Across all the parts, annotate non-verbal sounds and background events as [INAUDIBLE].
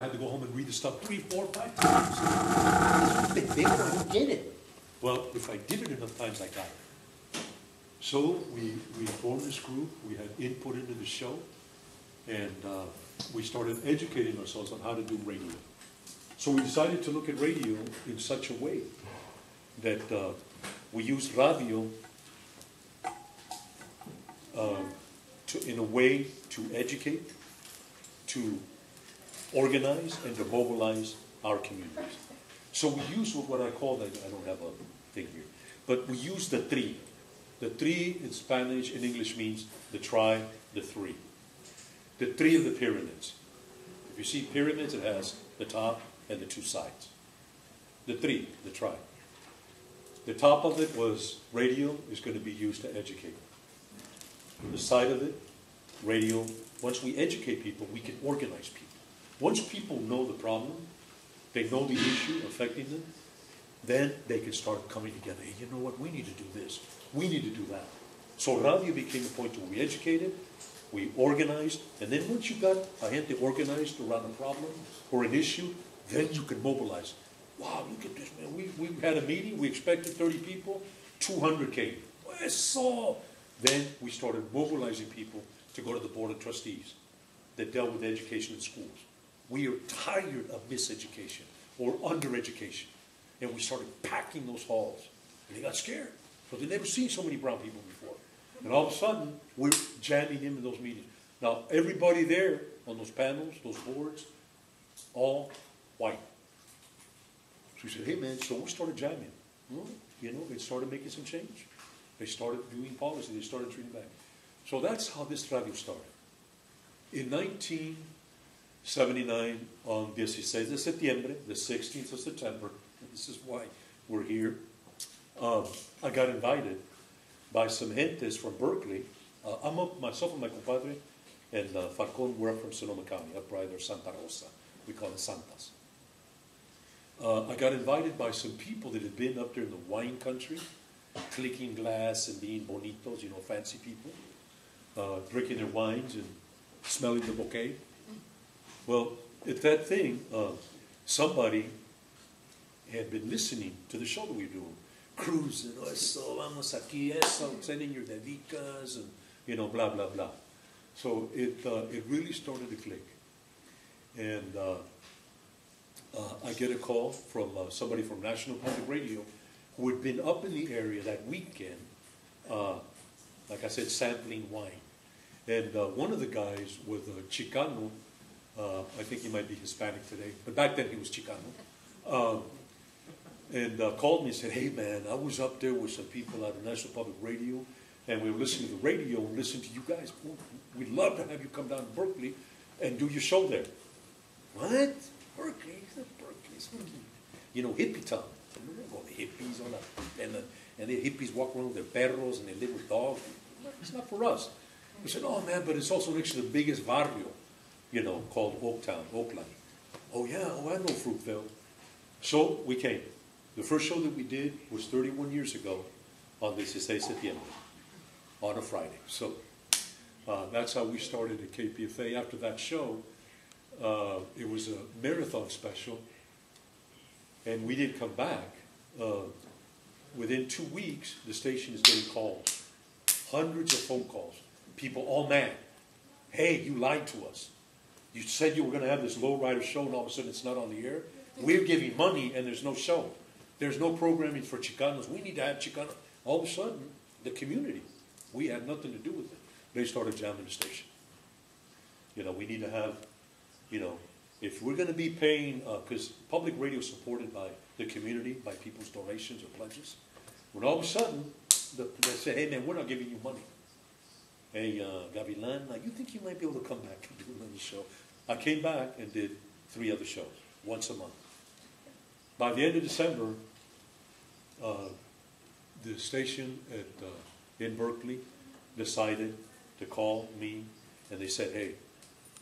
I had to go home and read the stuff three, four, five times. They don't get it. Well, if I did it enough times, I got it. So we, we formed this group, we had input into the show, and uh, we started educating ourselves on how to do radio. So we decided to look at radio in such a way that uh, we use radio uh, to, in a way to educate, to organize, and to mobilize our communities. So we use what I call, that. I don't have a thing here, but we use the three. The three in Spanish and English means the tri, the three. The three of the pyramids. If you see pyramids, it has the top and the two sides. The three, the tri. The top of it was radio is going to be used to educate. The side of it, radio, once we educate people, we can organize people. Once people know the problem, they know the issue affecting them, then they can start coming together. Hey, you know what? We need to do this. We need to do that. So radio became a point where we educated, we organized, and then once you got a gente organized around a problem or an issue, then you can mobilize. Wow, look at this, man. We, we had a meeting, we expected 30 people, 200 came. so. Then we started mobilizing people to go to the Board of Trustees that dealt with education in schools. We are tired of miseducation or undereducation. And we started packing those halls. And they got scared. Because they'd never seen so many brown people before. And all of a sudden, we're jamming in those meetings. Now, everybody there on those panels, those boards, all white. So we said, hey man, so we started jamming. You know, they started making some change. They started doing policy. They started treating back. So that's how this radio started. In 19... 79 on 16 de septiembre, the 16th of September, this is why we're here, um, I got invited by some gentes from Berkeley. Uh, I'm up, myself and my compadre and uh, Falcon, we're from Sonoma County, up right there, Santa Rosa. We call it Santas. Uh, I got invited by some people that had been up there in the wine country, clicking glass and being bonitos, you know, fancy people, uh, drinking their wines and smelling the bouquet. Well, at that thing, uh, somebody had been listening to the show that we were doing. Cruising, oh, eso, vamos aquí, eso, sending your dedicas, and, you know, blah, blah, blah. So it, uh, it really started to click. And uh, uh I get a call from uh, somebody from National Public Radio who had been up in the area that weekend, uh, like I said, sampling wine. And one of the guys was a Chicano uh, I think he might be Hispanic today, but back then he was Chicano. Um, and uh, called me and said, hey man, I was up there with some people at the National Public Radio, and we were listening to the radio and listening to you guys. We'd love to have you come down to Berkeley and do your show there. What? Berkeley? Berkeley. You know, hippie town. All the hippies on the, and the, and the hippies walk around with their perros and they live with dogs. It's not for us. We said, oh man, but it's also next to the biggest barrio you know, called Oaktown, Oakland. Oh yeah, oh I know Fruitvale. So we came. The first show that we did was 31 years ago on the 16 Septiembre, on a Friday. So uh, that's how we started at KPFA. After that show, uh, it was a marathon special, and we didn't come back. Uh, within two weeks, the station is getting calls, hundreds of phone calls, people all mad. Hey, you lied to us. You said you were going to have this lowrider show, and all of a sudden it's not on the air. We're giving money, and there's no show. There's no programming for Chicanos. We need to have Chicanos. All of a sudden, the community, we had nothing to do with it. They started jamming the station. You know, we need to have, you know, if we're going to be paying, because uh, public radio is supported by the community, by people's donations or pledges, when all of a sudden the, they say, hey man, we're not giving you money. Hey, uh, Gavilan, you think you might be able to come back and do another show? I came back and did three other shows, once a month. By the end of December, uh, the station at, uh, in Berkeley decided to call me, and they said, hey,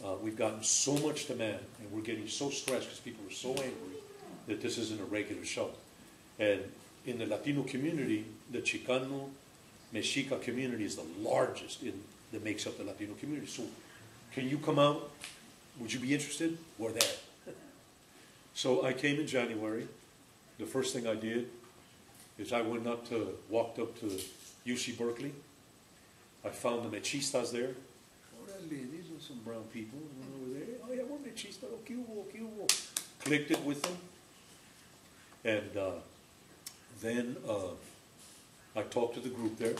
uh, we've gotten so much demand, and we're getting so stressed because people are so angry that this isn't a regular show. And in the Latino community, the Chicano, Mexica community is the largest in, that makes up the Latino community. So can you come out would you be interested? We're there. [LAUGHS] So I came in January. The first thing I did is I went up to, walked up to UC Berkeley. I found the mechistas there. Órale, these are some brown people over there. Oh yeah, we're mechistas. Oh, ¿qué hubo, hubo? Clicked it with them. And uh, then uh, I talked to the group there,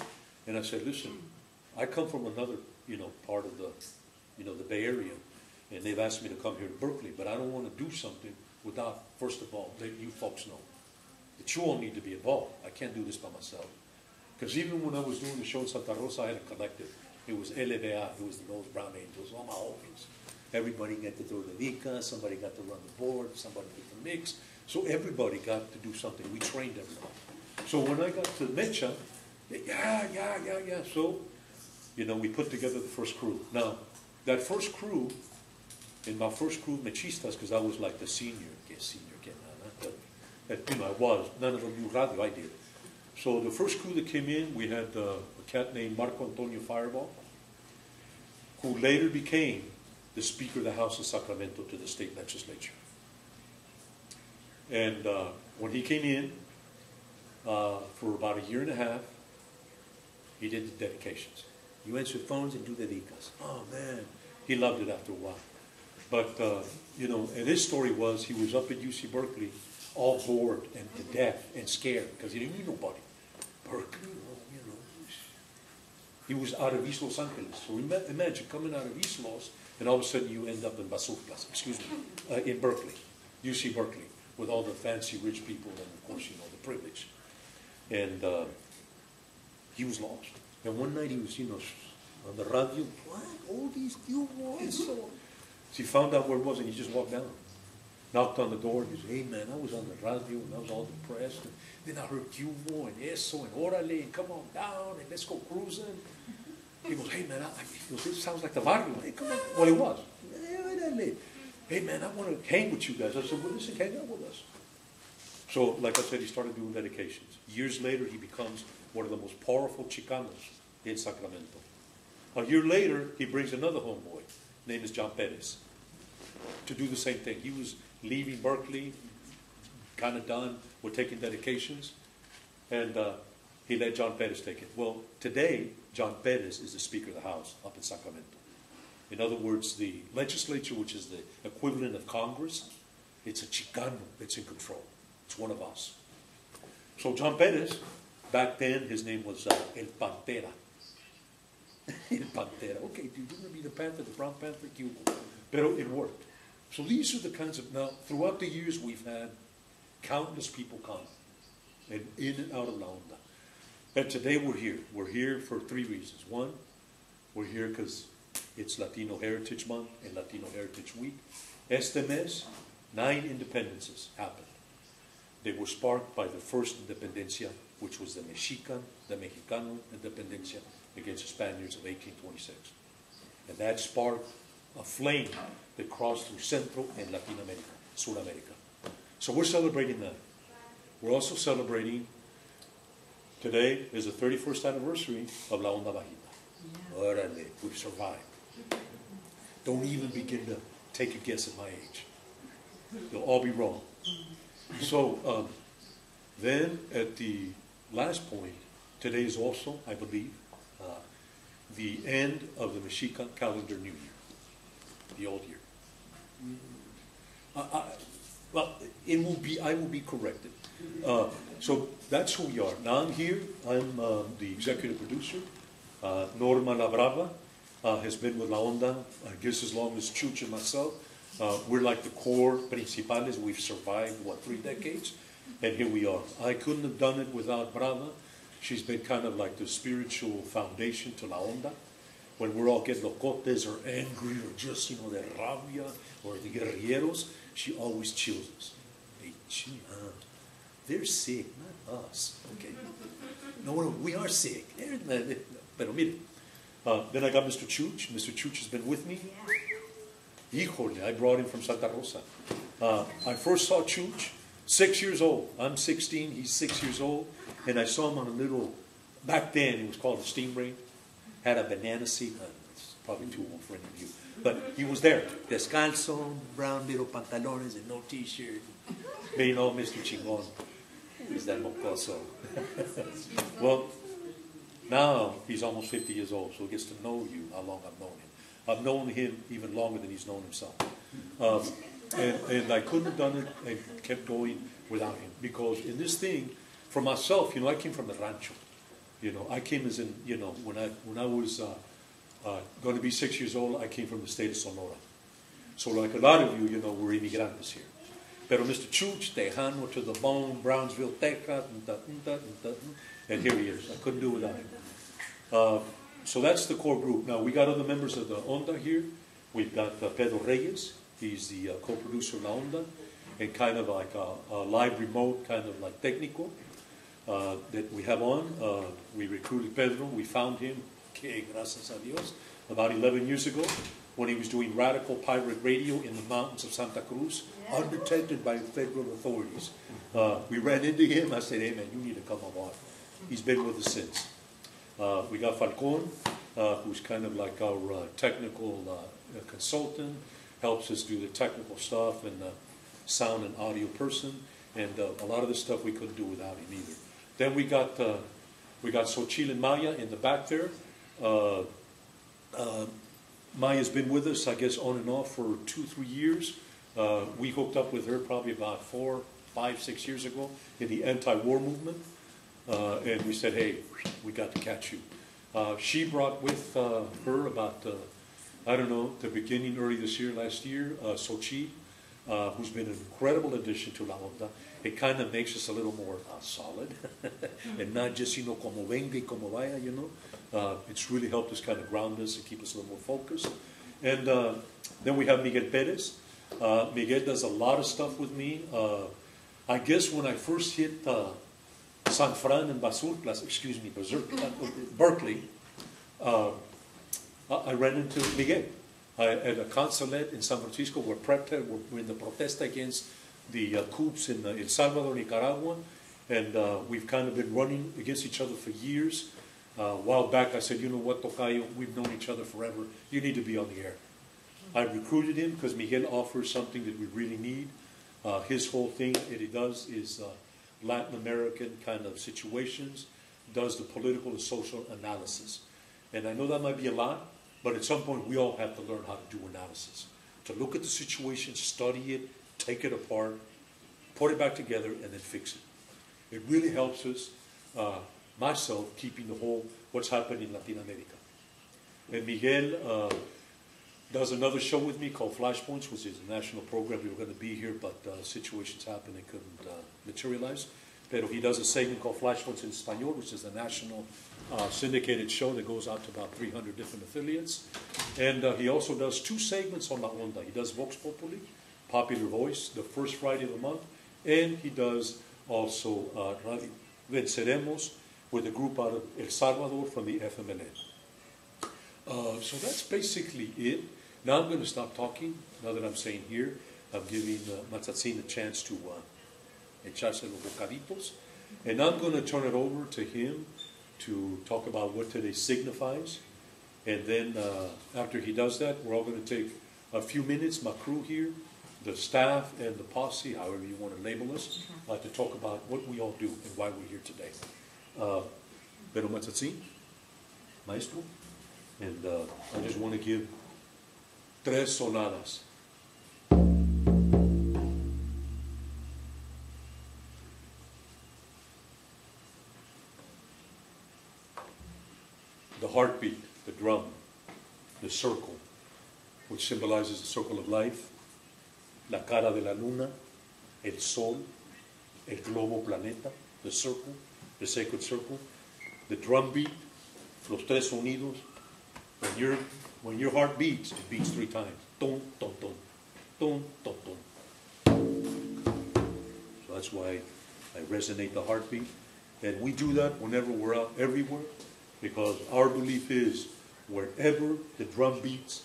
and I said, listen, I come from another, you know, part of the, you know, the Bay Area, and they've asked me to come here to Berkeley, but I don't want to do something without, first of all, letting you folks know that you all need to be involved. I can't do this by myself. Because even when I was doing the show in Santa Rosa, I had a collective. It was LBA, it was the Those Brown Angels, all my homies. Everybody got to throw the vika, somebody got to run the board, somebody did the mix. So everybody got to do something. We trained everyone. So when I got to Mecha, yeah, yeah, yeah, yeah. So, you know, we put together the first crew. Now, that first crew, in my first crew, Mechistas, because I was like the senior, get senior, get nada. But, you know, I was. None of them knew radio, I did. So the first crew that came in, we had uh, a cat named Marco Antonio Firebaugh, who later became the Speaker of the House of Sacramento to the state legislature. And uh, when he came in, uh, for about a year and a half, he did the dedications. You answer phones and do the vicas. Oh man, he loved it after a while. But, uh, you know, and his story was he was up at UC Berkeley all bored and to death and scared because he didn't need nobody. Berkeley, well, you know, he was out of East Los Angeles. So imagine coming out of East Los and all of a sudden you end up in Basurcas, excuse me, uh, in Berkeley, UC Berkeley, with all the fancy rich people and of course, you know, the privilege. And uh, he was lost. And one night he was, you know, on the radio, what? All these new boys. So, so he found out where it was and he just walked down. Knocked on the door and he said, hey man, I was on the radio and I was all depressed. And then I heard Cubo and eso and orale and come on down and let's go cruising. He goes, hey man, I, he goes, this sounds like the barrio. Hey, come on. Well, it was. Hey man, I want to hang with you guys. I said, well, listen, hang out with us. So, like I said, he started doing dedications. Years later, he becomes one of the most powerful Chicanos in Sacramento. A year later, he brings another homeboy, name is John Perez, to do the same thing. He was leaving Berkeley, kind of done with taking dedications, and uh, he let John Perez take it. Well, today, John Perez is the Speaker of the House up in Sacramento. In other words, the legislature, which is the equivalent of Congress, it's a Chicano that's in control. It's one of us. So John Perez, back then his name was uh, El Pantera. [LAUGHS] El Pantera. Okay, going to be the Panther, the Brown Panther, Cuba. Pero it worked. So these are the kinds of, now throughout the years we've had countless people come and in and out of La Onda. And today we're here. We're here for three reasons. One, we're here because it's Latino Heritage Month and Latino Heritage Week. Este mes, nine independences happened. They were sparked by the first independencia, which was the Mexican, the Mexicano independencia against the Spaniards of 1826. And that sparked a flame that crossed through Central and Latin America, South America. So we're celebrating that. We're also celebrating, today is the 31st anniversary of La Onda Bajita. Yeah. Orale, we've survived. Don't even begin to take a guess at my age. You'll all be wrong. So um, then at the last point, today is also, I believe, uh, the end of the Mexican calendar new year, the old year. Uh, I, well, it will be, I will be corrected. Uh, so that's who we are. Now I'm here, I'm uh, the executive producer. Uh, Norma Labrava uh, has been with La Onda, I guess as long as Chuch and myself. Uh, we're like the core principales. We've survived, what, three decades? And here we are. I couldn't have done it without Brava. She's been kind of like the spiritual foundation to La Onda. When we're all getting locotes or angry or just, you know, the rabia or the guerrilleros, she always chills us. They chill They're sick, not us. Okay? No, we are sick. [LAUGHS] But mire, uh, then I got Mr. Chuch. Mr. Chuch has been with me. Híjole, I brought him from Santa Rosa. Uh, I first saw Chuch, six years old. I'm 16, he's six years old. And I saw him on a little, back then it was called a Sting-Ray. Had a banana seat, a probably too old for any of you. But he was there, descalzo, brown little pantalones and no t-shirt. But you know, Mr. Chingon is that mocoso. [LAUGHS] well, now he's almost 50 years old, so he gets to know you how long I've known him. I've known him even longer than he's known himself. Um, and, and I couldn't have done it and kept going without him because in this thing, for myself, you know, I came from the rancho. You know, I came as in, you know, when I when I was uh, uh, going to be six years old, I came from the state of Sonora. So, like a lot of you, you know, we're immigrantes here. Pero Mr. Chuch, Tejano to the bone, Brownsville, Texas, and here he is. I couldn't do without him. Uh, so that's the core group. Now, we got other members of the Onda here. We've got uh, Pedro Reyes. He's the uh, co-producer of La Onda. And kind of like a, a live remote, kind of like technical uh, that we have on. Uh, we recruited Pedro. We found him, que gracias a Dios, about 11 years ago when he was doing radical pirate radio in the mountains of Santa Cruz, yeah. undetected by federal authorities. Uh, we ran into him. I said, hey, man, you need to come on. He's been with us since. Uh, we got Falcon, uh, who's kind of like our uh, technical consultant, helps us do the technical stuff and sound and audio person. And a lot of the stuff we couldn't do without him either. Then we got we got Xochitl and Maya in the back there. Maya's been with us, I guess, on and off for two, three years. Uh, we hooked up with her probably about four, five, six years ago in the anti-war movement, uh, and we said, "Hey, we got to catch you." Uh, she brought with her about I don't know the beginning early this year, last year, Xochi, who's been an incredible addition to La Onda it kind of makes us a little more uh, solid [LAUGHS] and not just, you know, como venga y como vaya, you know. Uh, it's really helped us kind of ground us and keep us a little more focused. And uh, then we have Miguel Perez. Uh, Miguel does a lot of stuff with me. Uh, I guess when I first hit uh, San Fran and Basurclas, excuse me, Berkeley, I ran into Miguel at a consulate in San Francisco where we're in the protest against the uh, coups in uh, El Salvador, Nicaragua, and uh, we've kind of been running against each other for years. Uh, a while back, I said, you know what, Tocayo, we've known each other forever. You need to be on the air. I recruited him because Miguel offers something that we really need. Uh, his whole thing that he does is uh, Latin American kind of situations, does the political and social analysis. And I know that might be a lot, but at some point we all have to learn how to do analysis. To look at the situation, study it, take it apart, put it back together, and then fix it. It really helps us, uh, myself, keeping the whole what's happening in Latin America. And Miguel uh, does another show with me called Flashpoints, which is a national program. We were going to be here, but uh, situations happened and couldn't uh, materialize. But he does a segment called Flashpoints in Espanol, which is a national uh, syndicated show that goes out to about 300 different affiliates. And uh, he also does two segments on La Onda. He does Vox Populi, Popular Voice the first Friday of the month, and he does also uh, Venceremos with a group out of El Salvador from the FMLN. Uh, so that's basically it. Now I'm going to stop talking, now that I'm saying here. I'm giving uh, Matzatzin a chance to uh, echarse los bocaditos. And I'm going to turn it over to him to talk about what today signifies. And then uh, after he does that, we're all going to take a few minutes, my crew here, the staff and the posse, however you want to label us, mm-hmm. uh, to talk about what we all do and why we're here today. Uh, Pero Matzatzin, maestro, and uh, I just want to give tres sonadas. The heartbeat, the drum, the circle, which symbolizes the circle of life, la cara de la luna, el sol, el globo planeta, the circle, the sacred circle, the drum beat, los tres sonidos. When your when your heart beats, it beats three times. Ton, ton, ton, ton, ton, ton. So that's why I resonate the heartbeat. And we do that whenever we're out everywhere, because our belief is wherever the drum beats,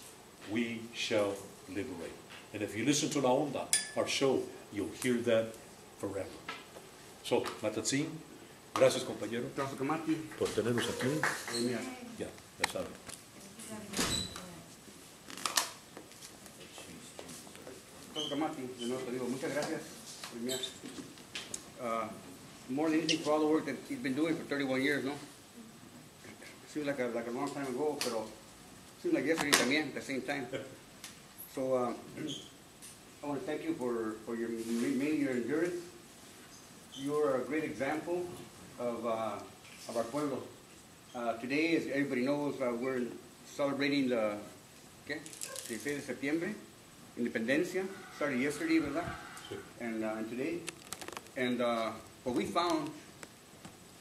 we shall liberate. And if you listen to La Onda, our show, you'll hear that forever. So, Matzatzin, gracias compañero. Gracias, Martín. Por tenernos aquí. Ya, ya saben. De nuevo te digo, muchas gracias. Uh, more than anything for all the work that he's been doing for 31 years, no? Seems like a, like a long time ago, pero seems like yesterday también at the same time. So uh, I want to thank you for, for your, mainly your endurance. You're a great example of, uh, of our pueblo. Uh, today, as everybody knows, uh, we're celebrating the, ¿qué? 16 de septiembre, Independencia. Started yesterday, ¿verdad? And, uh, and today. And uh, what we found,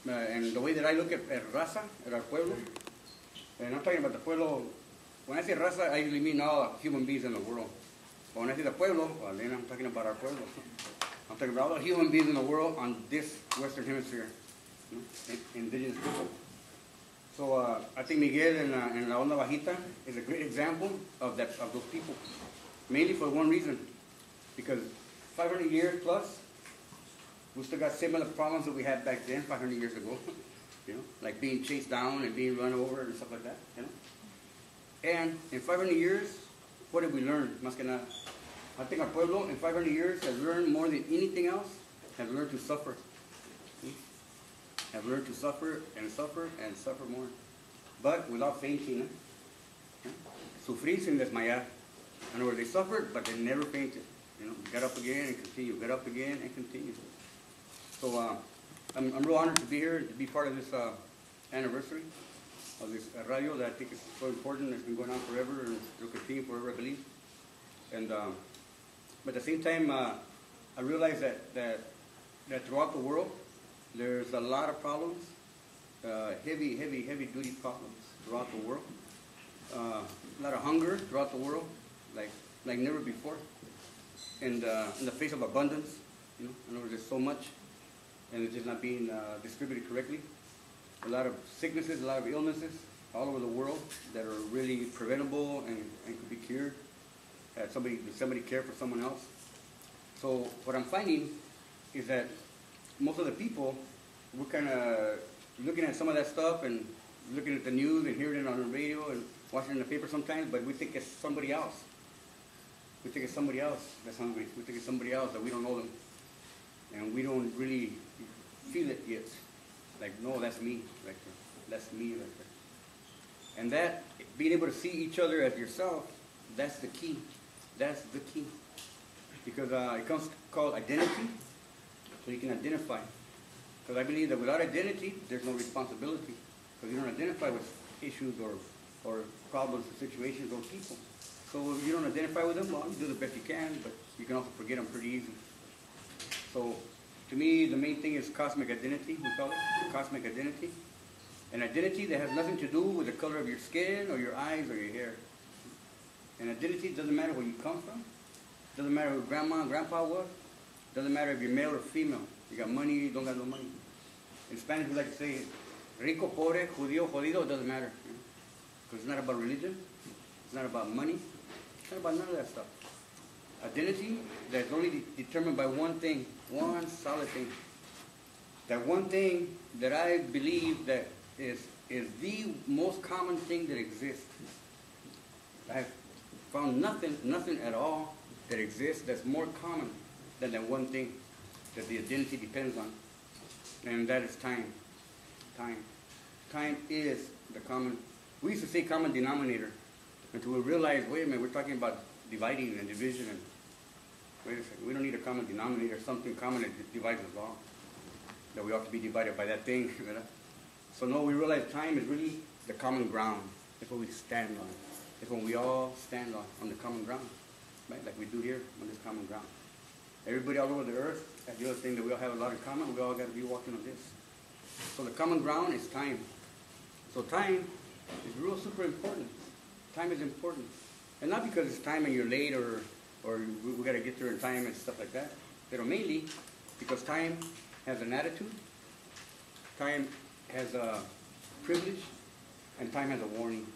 uh, and the way that I look at, at raza, at our pueblo, and I'm talking about the pueblo, when I say raza, I usually mean all human beings in the world. But when I say the pueblo, well, then I'm talking about our pueblo. I'm talking about all the human beings in the world on this Western Hemisphere, you know, indigenous people. So uh, I think Miguel and, uh, and La Onda Bajita is a great example of that of those people, mainly for one reason, because 500 years plus, we still got similar problems that we had back then, 500 years ago, [LAUGHS] you know, like being chased down and being run over and stuff like that, you know. And in 500 years, what did we learn? Más I think our pueblo in 500 years has learned more than anything else, has learned to suffer. Have learned to suffer and suffer and suffer more. But without fainting. Eh? Sufrir sin desmayar. In other words, they suffered, but they never fainted. You know, get up again and continue, get up again and continue. So uh, I'm, I'm real honored to be here, to be part of this uh, anniversary of this uh, radio that I think is so important. It's been going on forever and will continue forever, I believe. And um, but at the same time, uh, I realize that, that that throughout the world, there's a lot of problems, uh, heavy, heavy, heavy duty problems throughout the world. A lot of hunger throughout the world, like like never before. And uh, in the face of abundance, you know, in other words, there's so much, and it's just not being uh, distributed correctly. A lot of sicknesses, a lot of illnesses all over the world that are really preventable and, and could be cured. Had somebody, somebody care for someone else? So what I'm finding is that most of the people, we're kind of looking at some of that stuff and looking at the news and hearing it on the radio and watching in the paper sometimes, but we think it's somebody else. We think it's somebody else that's hungry. We think it's somebody else that we don't know them. And we don't really feel it yet. Like, no, that's me right there. That's me right there. And that, being able to see each other as yourself, that's the key. That's the key. Because uh, it comes called identity, so you can identify. Because I believe that without identity, there's no responsibility. Because you don't identify with issues or, or problems or situations or people. So if you don't identify with them, well, you do the best you can, but you can also forget them pretty easy. So to me, the main thing is cosmic identity, we call it, cosmic identity. An identity that has nothing to do with the color of your skin or your eyes or your hair. An identity doesn't matter where you come from, doesn't matter who grandma and grandpa was, doesn't matter if you're male or female. You got money, you don't got no money. In Spanish, we like to say, rico, pobre, judío, jodido, it doesn't matter. Because it's not about religion, it's not about money, about none of that stuff. Identity that's only de- determined by one thing, one solid thing. That one thing that I believe that is, is the most common thing that exists. I have found nothing, nothing at all that exists that's more common than that one thing that the identity depends on. And that is time. Time. Time is the common, we used to say common denominator until we realize, wait a minute, we're talking about dividing and division and wait a second, we don't need a common denominator, something common that divides us all. That we ought to be divided by that thing. [LAUGHS] you know? So no, we realize time is really the common ground. It's what we stand on. It's when we all stand on, on the common ground. Right? Like we do here on this common ground. Everybody all over the earth, that's the other thing that we all have a lot in common, we all gotta be walking on this. So the common ground is time. So time is real super important. Time is important. And not because it's time and you're late or, or we, we gotta get there in time and stuff like that. But mainly because time has an attitude, time has a privilege, and time has a warning.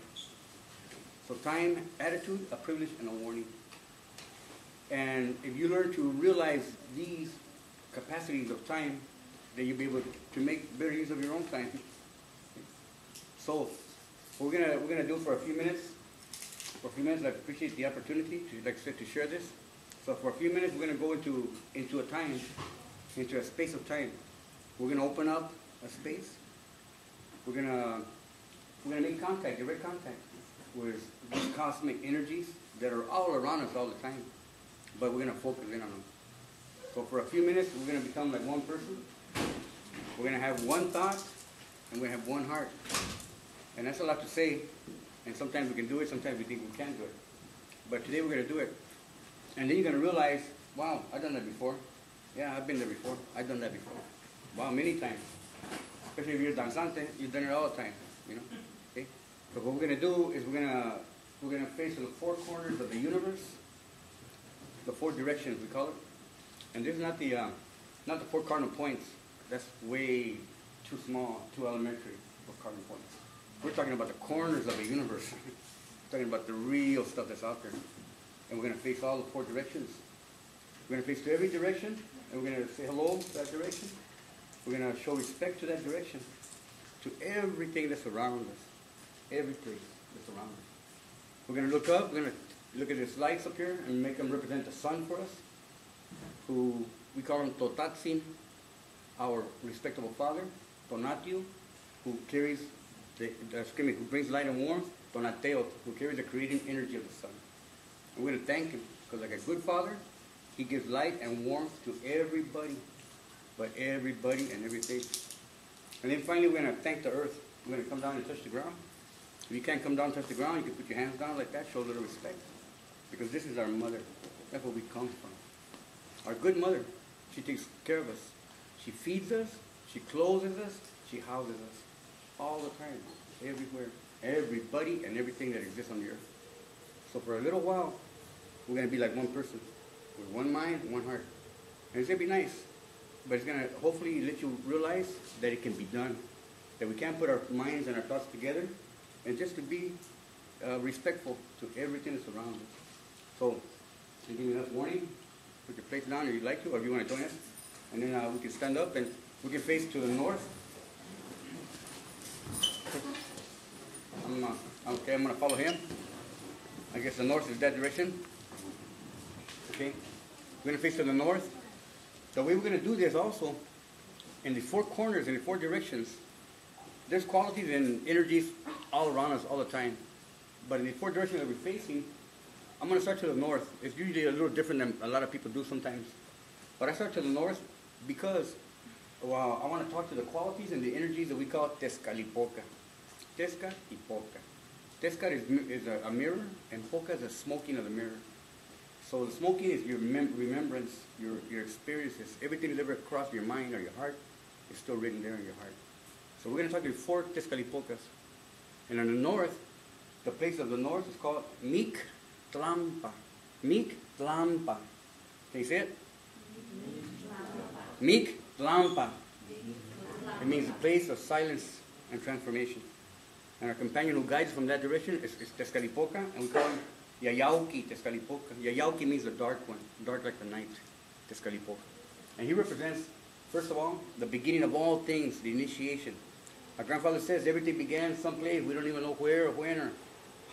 So time, attitude, a privilege, and a warning. And if you learn to realize these capacities of time, then you'll be able to make better use of your own time. So we're gonna we're gonna do for a few minutes. For a few minutes, I appreciate the opportunity to like I said to share this. So for a few minutes, we're gonna go into, into a time, into a space of time. We're gonna open up a space. We're gonna, we're gonna make contact, direct contact with these cosmic energies that are all around us all the time. But we're gonna focus in on them. So for a few minutes, we're gonna become like one person. We're gonna have one thought, and we're gonna have one heart. And that's a lot to say, and sometimes we can do it, sometimes we think we can't do it. But today we're gonna do it. And then you're gonna realize, wow, I've done that before. Yeah, I've been there before. I've done that before. Wow, many times. Especially if you're danzante, you've done it all the time, you know? Okay? So what we're gonna do is we're gonna we're gonna face the four corners of the universe, the four directions we call it. And this is not the uh, not the four cardinal points. That's way too small, too elementary for cardinal points. We're talking about the corners of the universe. we're talking about the real stuff that's out there. And we're gonna face all the four directions. We're gonna face to every direction, and we're gonna say hello to that direction. We're gonna show respect to that direction, to everything that's around us, every place that's around us. We're gonna look up. We're gonna look at these lights up here and make them represent the sun for us, who we call him Totatzin, our respectable father, Tonatio, who carries the, excuse me, who brings light and warmth, Tonateo, who carries the creating energy of the sun. And we're gonna thank him because, like a good father, he gives light and warmth to everybody, but everybody and everything. And then finally, we're gonna thank the earth. We're gonna come down and touch the ground. If you can't come down and touch the ground, you can put your hands down like that, show a little respect. Because this is our mother. That's where we come from. Our good mother. She takes care of us. She feeds us, she clothes us, she houses us. All the time. Everywhere. Everybody and everything that exists on the earth. So for a little while, we're gonna be like one person. With one mind, one heart. And it's gonna be nice. But it's gonna hopefully let you realize that it can be done. That we can't put our minds and our thoughts together and just to be uh, respectful to everything that's around us. So, you give me enough warning, put your place down if you'd like to, or if you want to join us, and then uh, we can stand up and we can face to the north. I'm, uh, okay, I'm going to follow him. I guess the north is that direction. Okay, we're going to face to the north. The way we're going to do this also, in the four corners, in the four directions, there's qualities and energies all around us all the time. But in the four directions that we're facing, I'm going to start to the north. It's usually a little different than a lot of people do sometimes. But I start to the north because well, I want to talk to the qualities and the energies that we call Tezcalipoca. Tezca y Poca. Tesca is, is a, a, mirror, and Poca is a smoking of the mirror. So the smoking is your mem- remembrance, your, your experiences, everything that's ever crossed your mind or your heart is still written there in your heart. So we're going to talk to four Tezcalipocas. And in the north, the place of the north is called Mik Tlampa. Mik Tlampa. Can you say it? Mik Tlampa. It means the place of silence and transformation. And our companion who guides from that direction is, is Tezcalipoca, and we call him Yayauki Tezcalipoca. Yayauki means the dark one, dark like the night, Tezcalipoca. And he represents, first of all, the beginning of all things, the initiation. Our grandfather says everything began someplace, we don't even know where or when or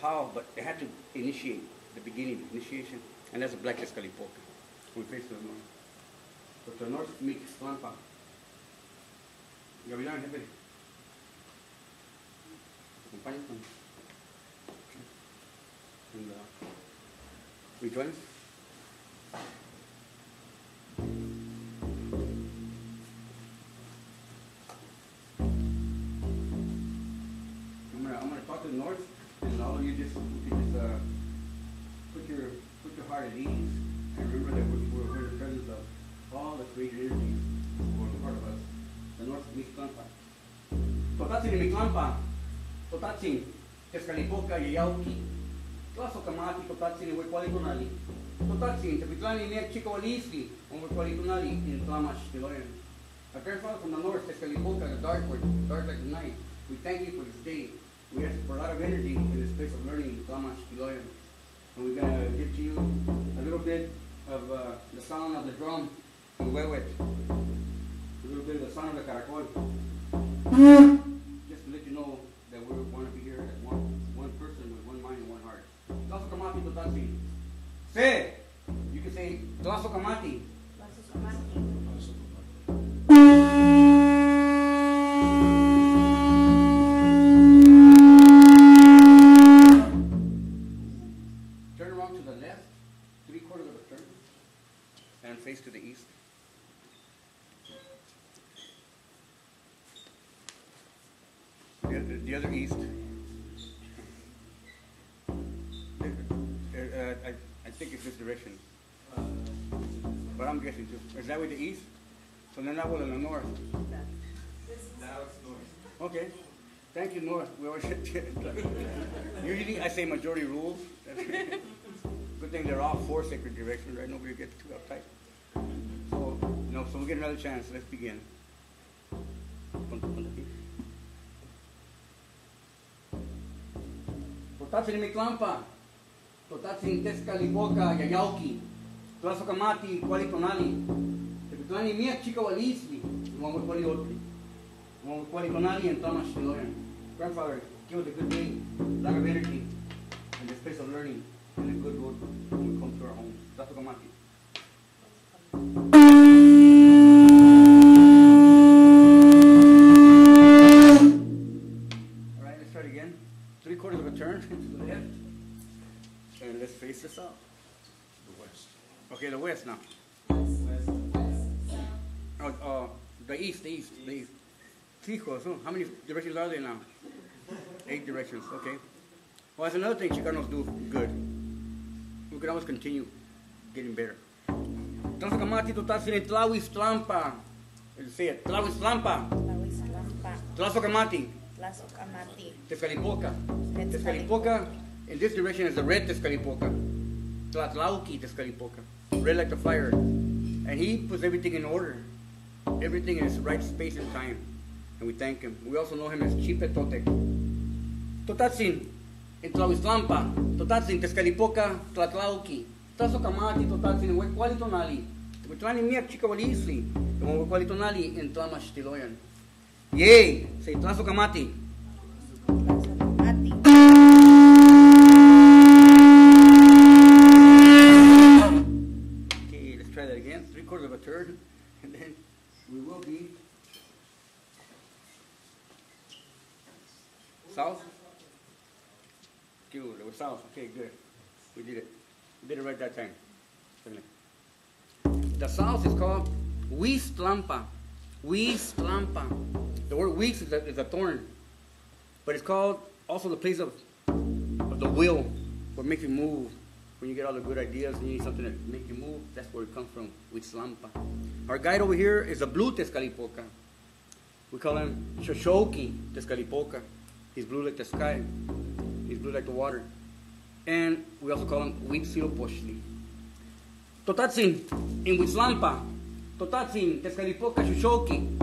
how, but they had to initiate the beginning, initiation, and that's a black Tezcalipoca. We face to the north. But the north, Mix Tlampa. Gavilán, jefe. I'm gonna, I'm gonna talk to the north, and all of you just, can just, uh, put your, put your heart at ease, and remember that we're, we're, in the presence of all the created energies who are part of us. The north. Totatsin y Totatsin, Tezcalipoca, Yayauki. Tlaso Kamati, Totatsin y Huecualitunali. Totatsin, Tepitlani, Nek Chicawalisli, and Huecualitunali in Tlamash, Tiloyan. Our grandfather from the north, Tezcalipoca, the dark word, dark like the night. We thank you for this day. We ask for a lot of energy in this place of learning in Tlamash, Tiloyan. And we're going to give to you a little bit of uh, the sound of the drum and huehuet. A little bit of the sound of the caracol. Turn around to the left, three quarters of a turn, and face to the east. The, the, the other east. This direction. But I'm guessing too. Is that way the east? So then that was in the north. Now it's north. Okay. Thank you, North. We always [LAUGHS] usually I say majority rules. [LAUGHS] Good thing they're all four sacred directions, right? Nobody gets too uptight. So no, so we get another chance. Let's begin. Totatsin Miklampa, Totatsin Tezcalipoca, Kualitonali, Tepitlani Mia Thomas Shiloyan. Grandfather, give us a good day, lack of energy, and the space of learning, and a good road when we come to our homes. Tato and let's the south. The west. Okay, the west now. Oh, uh, the east, the east, the east. Hijos, huh? How many directions are there now? Eight directions, okay. Well, that's another thing Chicanos do good. We can always continue getting better. Tlazokamati totasine tlawis tlampa. Say it, tlawis tlampa. Tlahuiztlampa, Tlazokamati. Tlazokamati, Tezcalipoca. Tezcalipoca. Tezcalipoca, in this direction is the red Tezcalipoca. Tlatlauqui Tezcalipoca, red like the fire. And he puts everything in order. Everything in its right space and time. And we thank him. We also know him as Xipe Totec. Totatsin, in Tlahuiztlampa. Totatsin, Tezcalipoca, Tlatlauqui. Tlazokamati, Totatsin, Huecualitonali. Huecualitonali, Miak Chicawalisli. Huecualitonali, in Tlamashtiloyan. Yay! Say. Tlazokamati, Three quarters of a turn, [LAUGHS] and then we will be south. Good, was south. Okay, good. We did it. We did it right that time. The south is called Huiztlampa. Huiztlampa. The word Huiz is a, is a thorn, but it's called also the place of, of the will, what makes you move. When you get all the good ideas and you need something to make you move, that's where it comes from, with Slampa. Our guide over here is a blue Tezcalipoca. We call him Shoshoki Tezcalipoca. He's blue like the sky. He's blue like the water. And we also call him Huitzilopochtli. Totatsin in Huiztlampa. Totatsin Tezcalipoca Shoshoki.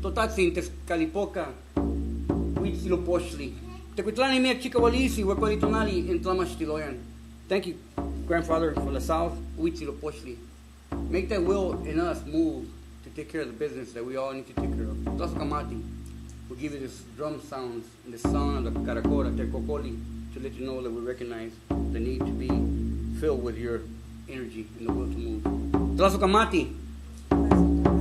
Totatsin Tezcalipoca Huitzilopochtli. Tequitlani mea chicawalisi, huecualitonali in Tlamashtiloyan. Thank you, grandfather, for the south, Huitzilopochtli. Make that will in us move to take care of the business that we all need to take care of. Tlazokamati will give you this drum sounds and the sound of the caracora, tercocoli, to let you know that we recognize the need to be filled with your energy and the will to move. Tlazokamati.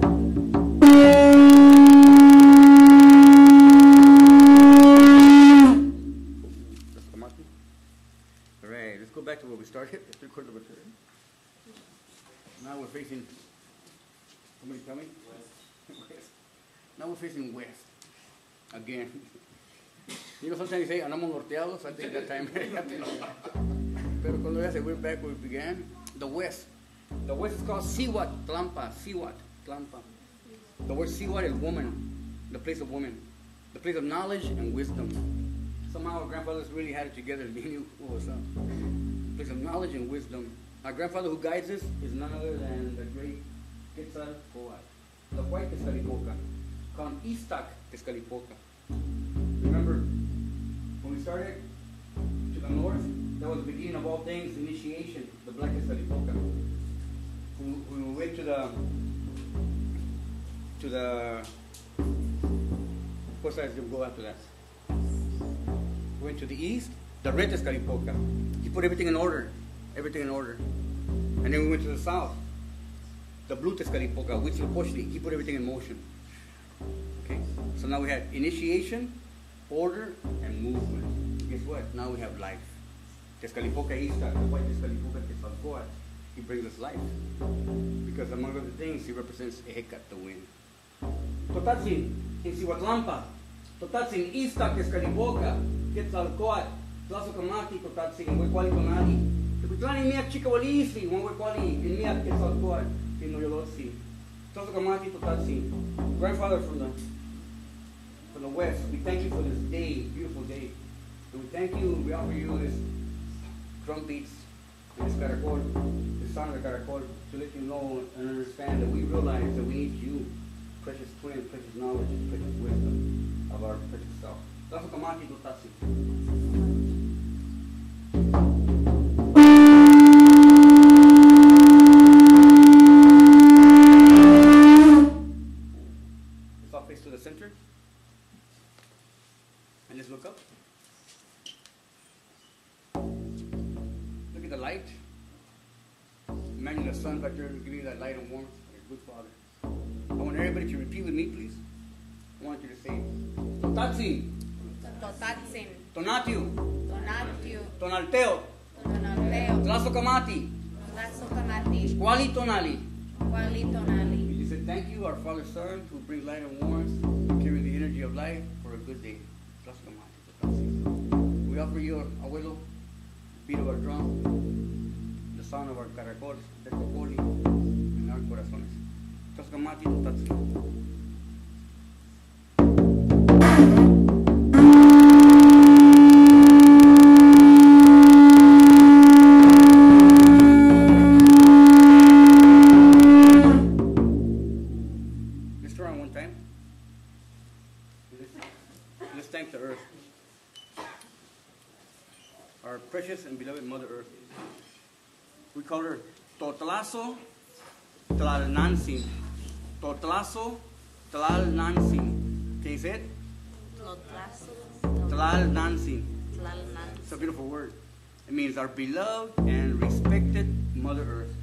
To where we started, [LAUGHS] three quarters of a turn. Now we're facing, somebody tell me? West. [LAUGHS] Now we're facing west, again. You know, sometimes you say, andamos norteados, I think that time. [LAUGHS] Pero cuando ya se went back where we began, the west. The west is called Siwat, Tlampa, Siwat, Tlampa. The word Siwat is woman, the place of woman, the place of knowledge and wisdom. Somehow our grandfathers really had it together. They knew what was up. Place of knowledge and wisdom. Our grandfather who guides us is none other than the great Quetzalcoatl, the white Tezcalipoca, called Istak Tezcalipoca. Remember, when we started to the north, that was the beginning of all things, initiation, the black Tezcalipoca. When we went to the, to the, what side did we go after that? went to the east, the red Tezcalipoca. He put everything in order, everything in order. And then we went to the south. The blue Tezcatlipoca, Huitzilopochtli, he put everything in motion. Okay? So now we had initiation, order, and movement. Guess what? Now we have life. Tezcatlipoca Ista, the white Tezcatlipoca Quetzalcoatl, he brings us life. Because among other things, he represents Ehecat, the wind. Totatzin, in Cihuatlampa, Totatzin, Ista, Tezcatlipoca, Quetzalcoatl, Tlazocamati, Totatzin, Huecuali, Tonali, Tecutlani, Miak, Chicawalisli, Juan Huecuali, in Miak, Quetzalcoatl, in Noyolotzi, Tlazocamati, Totatzin. Grandfather from the from the west, we thank you for this day, beautiful day. And we thank you, we offer you this drum beats, and this caracol, this song of the caracol, to let you know and understand that we realize that we need you, precious twin, precious knowledge, precious wisdom of our precious self. Tlazocamati, Totatzin. Let's all sun back there giving you that light and warmth. Your good father. I want everybody to repeat with me, please. I want you to say, Totatsi, Totatsin. Tonatiu, Tonatiu. Tonalteo, Tonalteo. Tlazokamati, Tlazokamati. Kuali Tonali. Kualitonali. You just said, thank you, our Father Son, who brings light and warmth, carry the energy of life for a good day. Tlazokamati, Totatsi. We offer you, abuelo, beat of our drum, the sound of our caracoles, the cocoli, and our corazones. Tlazokamati, Totatsi. Totlazo Tlalnansin. Totlazo Tlalnansin. Can you say it? Totlazo. Tlalnansin. Tlalnan. It's a beautiful word. It means our beloved and respected Mother Earth.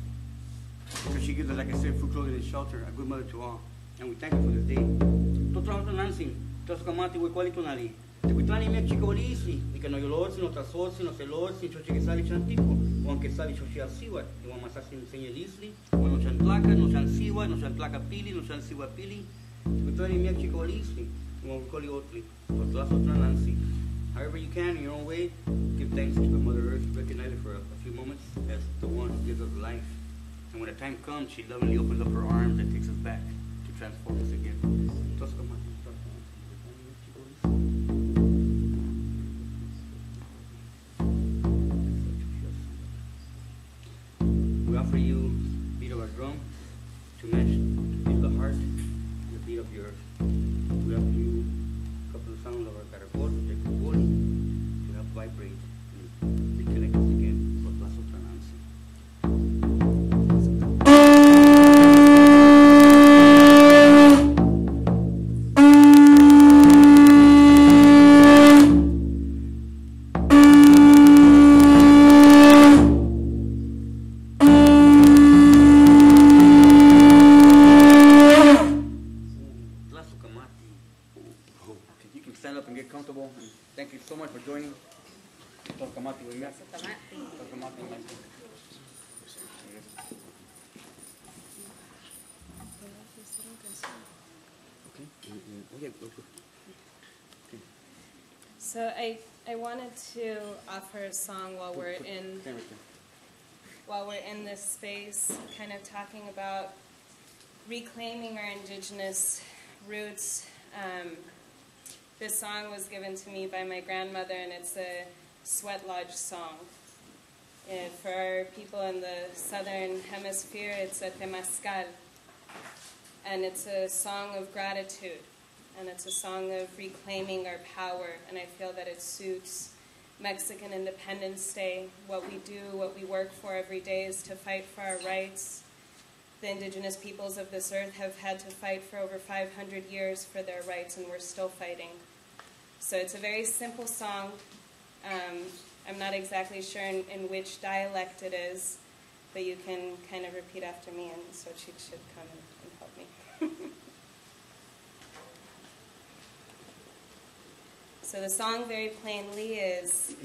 Because she gives us, like I said, food, clothing, and shelter, a good mother to all. And we thank her for this day. Totrahota Nansin, Toskamati, Wekwali Tonali. Tequitani me chicolisi, ni que no yolotsi, no tasosi, no selotsi, chochiquesali chantico, o aunque sali chochiasiwa, y wan masasi enseñelisli, o no chantlaca, no chansiwa, no chantlaca pili, no chansiwa pili, tequitani me chicolisi, o wekwali otli, totlaso. However you can, in your own way, give thanks to the Mother Earth, recognize her for a, a few moments as the one who gives us life. And when the time comes, she lovingly opens up her arms and takes us back to transform us again. We to offer a song while we're in stand right there. while we're in this space, kind of talking about reclaiming our indigenous roots. Um, this song was given to me by my grandmother, and it's a sweat lodge song. And for our people in the southern hemisphere, it's a temascal, and it's a song of gratitude, and it's a song of reclaiming our power. And I feel that it suits Mexican Independence Day. What we do, what we work for every day is to fight for our rights. The indigenous peoples of this earth have had to fight for over 500 years for their rights, and we're still fighting. So it's a very simple song. Um, I'm not exactly sure in, in which dialect it is, but you can kind of repeat after me, and so she should come and, and help me. [LAUGHS] so the song very plainly is,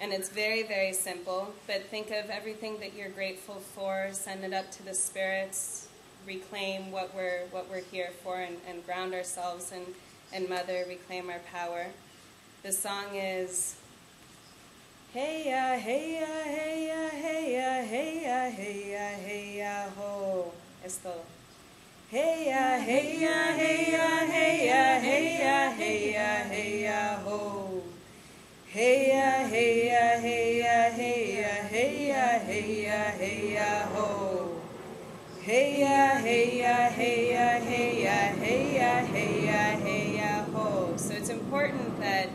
and it's very, very simple, but think of everything that you're grateful for, send it up to the spirits, reclaim what we're, what we're here for, and, and ground ourselves in, in Mother, reclaim our power. The song is, Hey ya, hey ya, hey ya, hey ya, hey ya, hey ya, hey ya, ho. Es todo. Hey ya, hey ya, hey ya, hey ya, hey ya, hey ya, hey ya, ho. Hey ya, hey ya, hey ya, hey ya, hey ya, hey ya, hey ya, ho. Hey ya, hey ya, hey ya, hey ya, hey ya, hey ya, hey ya, ho. So it's important that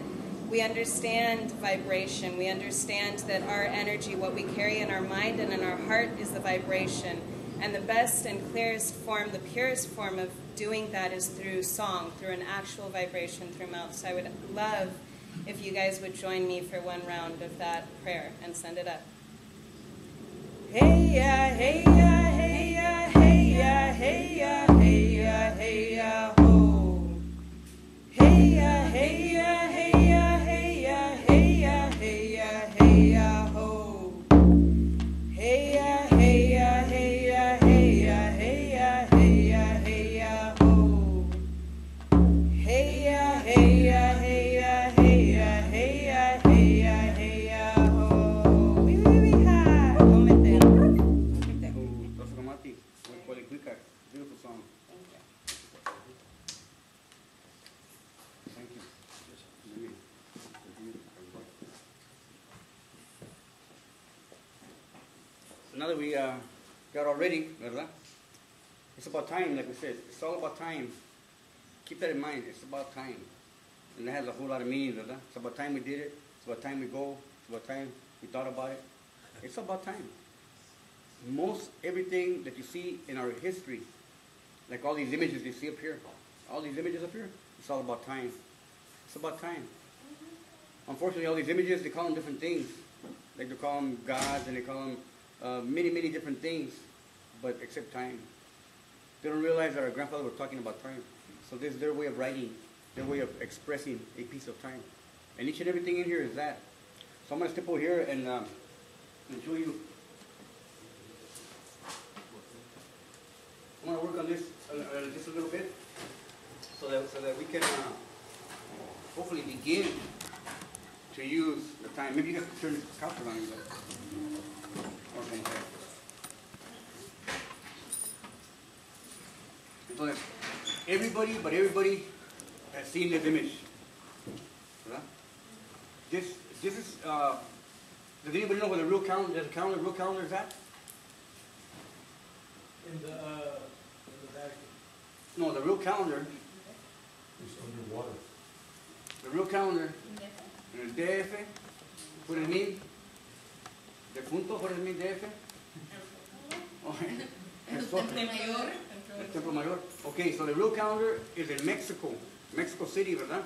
we understand vibration. We understand that our energy, what we carry in our mind and in our heart, is the vibration. And the best and clearest form, the purest form of doing that is through song, through an actual vibration through mouth. So I would love if you guys would join me for one round of that prayer and send it up. Hey ya, hey ya, hey ya, hey ya, hey ya, hey ya, hey ya, ho. Hey ya, hey ya, we uh, got all ready, ¿verdad? It's about time, like we said. It's all about time. Keep that in mind. It's about time. And that has a whole lot of meaning, ¿verdad? It's about time we did it. It's about time we go. It's about time we thought about it. It's about time. Most everything that you see in our history, like all these images you see up here, all these images up here, it's all about time. It's about time. Unfortunately, all these images, they call them different things. Like they call them gods and they call them uh, many, many different things, but except time. They don't realize that our grandfather was talking about time. So this is their way of writing, their way of expressing a piece of time. And each and everything in here is that. So I'm going to step over here and, um, and show you. I'm going to work on this uh, just a little bit so that, so that we can uh, hopefully begin to use the time. Maybe you can turn the couch around. you guys. Or from there. Entonces, everybody, but everybody has seen this image. ¿verdad? This, this is, uh, does anybody know where the real calendar, there's a calendar, real calendar is at? In the, uh, in the Vatican. No, the real calendar, It's underwater. the real calendar en el DF, what does it mean? ¿De punto? What does it mean DF? Oh, [LAUGHS] el Zócalo. El Templo Mayor. Okay, so the real calendar is in Mexico, Mexico City, ¿verdad?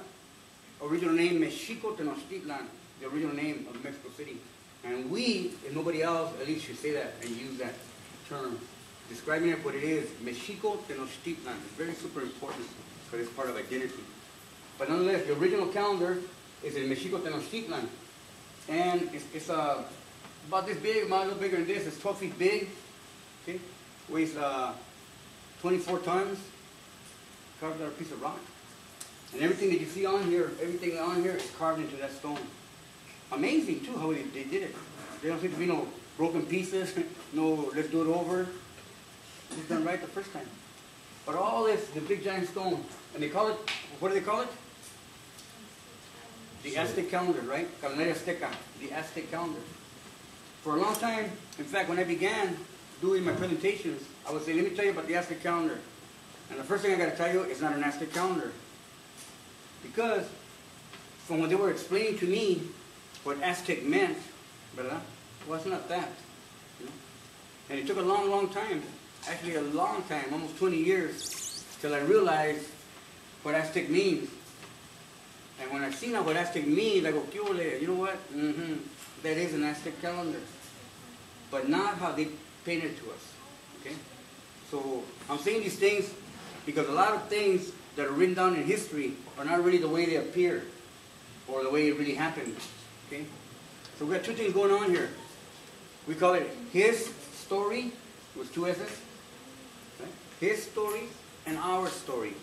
Original name Mexico Tenochtitlan, the original name of Mexico City. And we, if nobody else, at least should say that and use that term, describing it what it is, Mexico Tenochtitlan. It's very super important because it's part of identity. But nonetheless, the original calendar is in Mexico Tenochtitlan. And it's, it's uh, about this big, a little bigger than this. It's 12 feet big. Okay? Weighs uh, 24 times, Carved out of a piece of rock. And everything that you see on here, everything on here is carved into that stone. Amazing too how they, they did it. There don't seem to be no broken pieces, [LAUGHS] no let's do it over. It's done right the first time. But all this, the big giant stone, and they call it, what do they call it? The Aztec calendar, right? Calendario Azteca, the Aztec calendar. For a long time, in fact, when I began doing my presentations, I would say, let me tell you about the Aztec calendar. And the first thing I got to tell you is not an Aztec calendar. Because from what they were explaining to me, what Aztec meant, ¿verdad? Was not that. you know. And it took a long, long time, actually a long time, almost 20 years, till I realized what Aztec means. And when I see now what Aztec means, I go, "¿Qué you know what? Mm-hmm. That is an Aztec calendar. But not how they painted to us. Okay? So I'm saying these things because a lot of things that are written down in history are not really the way they appear or the way it really happened. Okay? So we got two things going on here. We call it his story with two S's. His story and our story.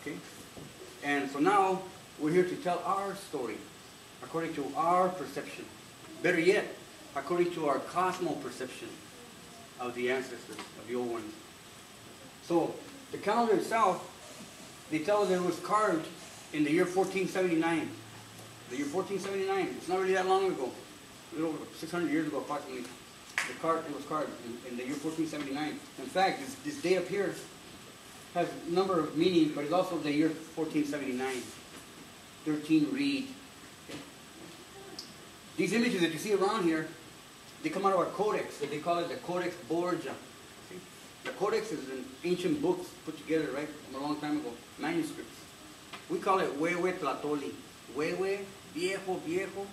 Okay? And so now we're here to tell our story according to our perception. Better yet, according to our cosmo perception of the ancestors, of the old ones. So the calendar itself, they tell us it was carved in the year 1479. The year 1479. It's not really that long ago. A little over 600 years ago, approximately. The card, it was carved in, in the year 1479. In fact, this, this day up here has a number of meanings, but it's also the year 1479. 13 read. These images that you see around here, they come out of our codex, that they call it the Codex Borgia. The codex is an ancient books put together, right, from a long time ago, manuscripts. We call it Huehue Tlatoli. Huehue, viejo, viejo,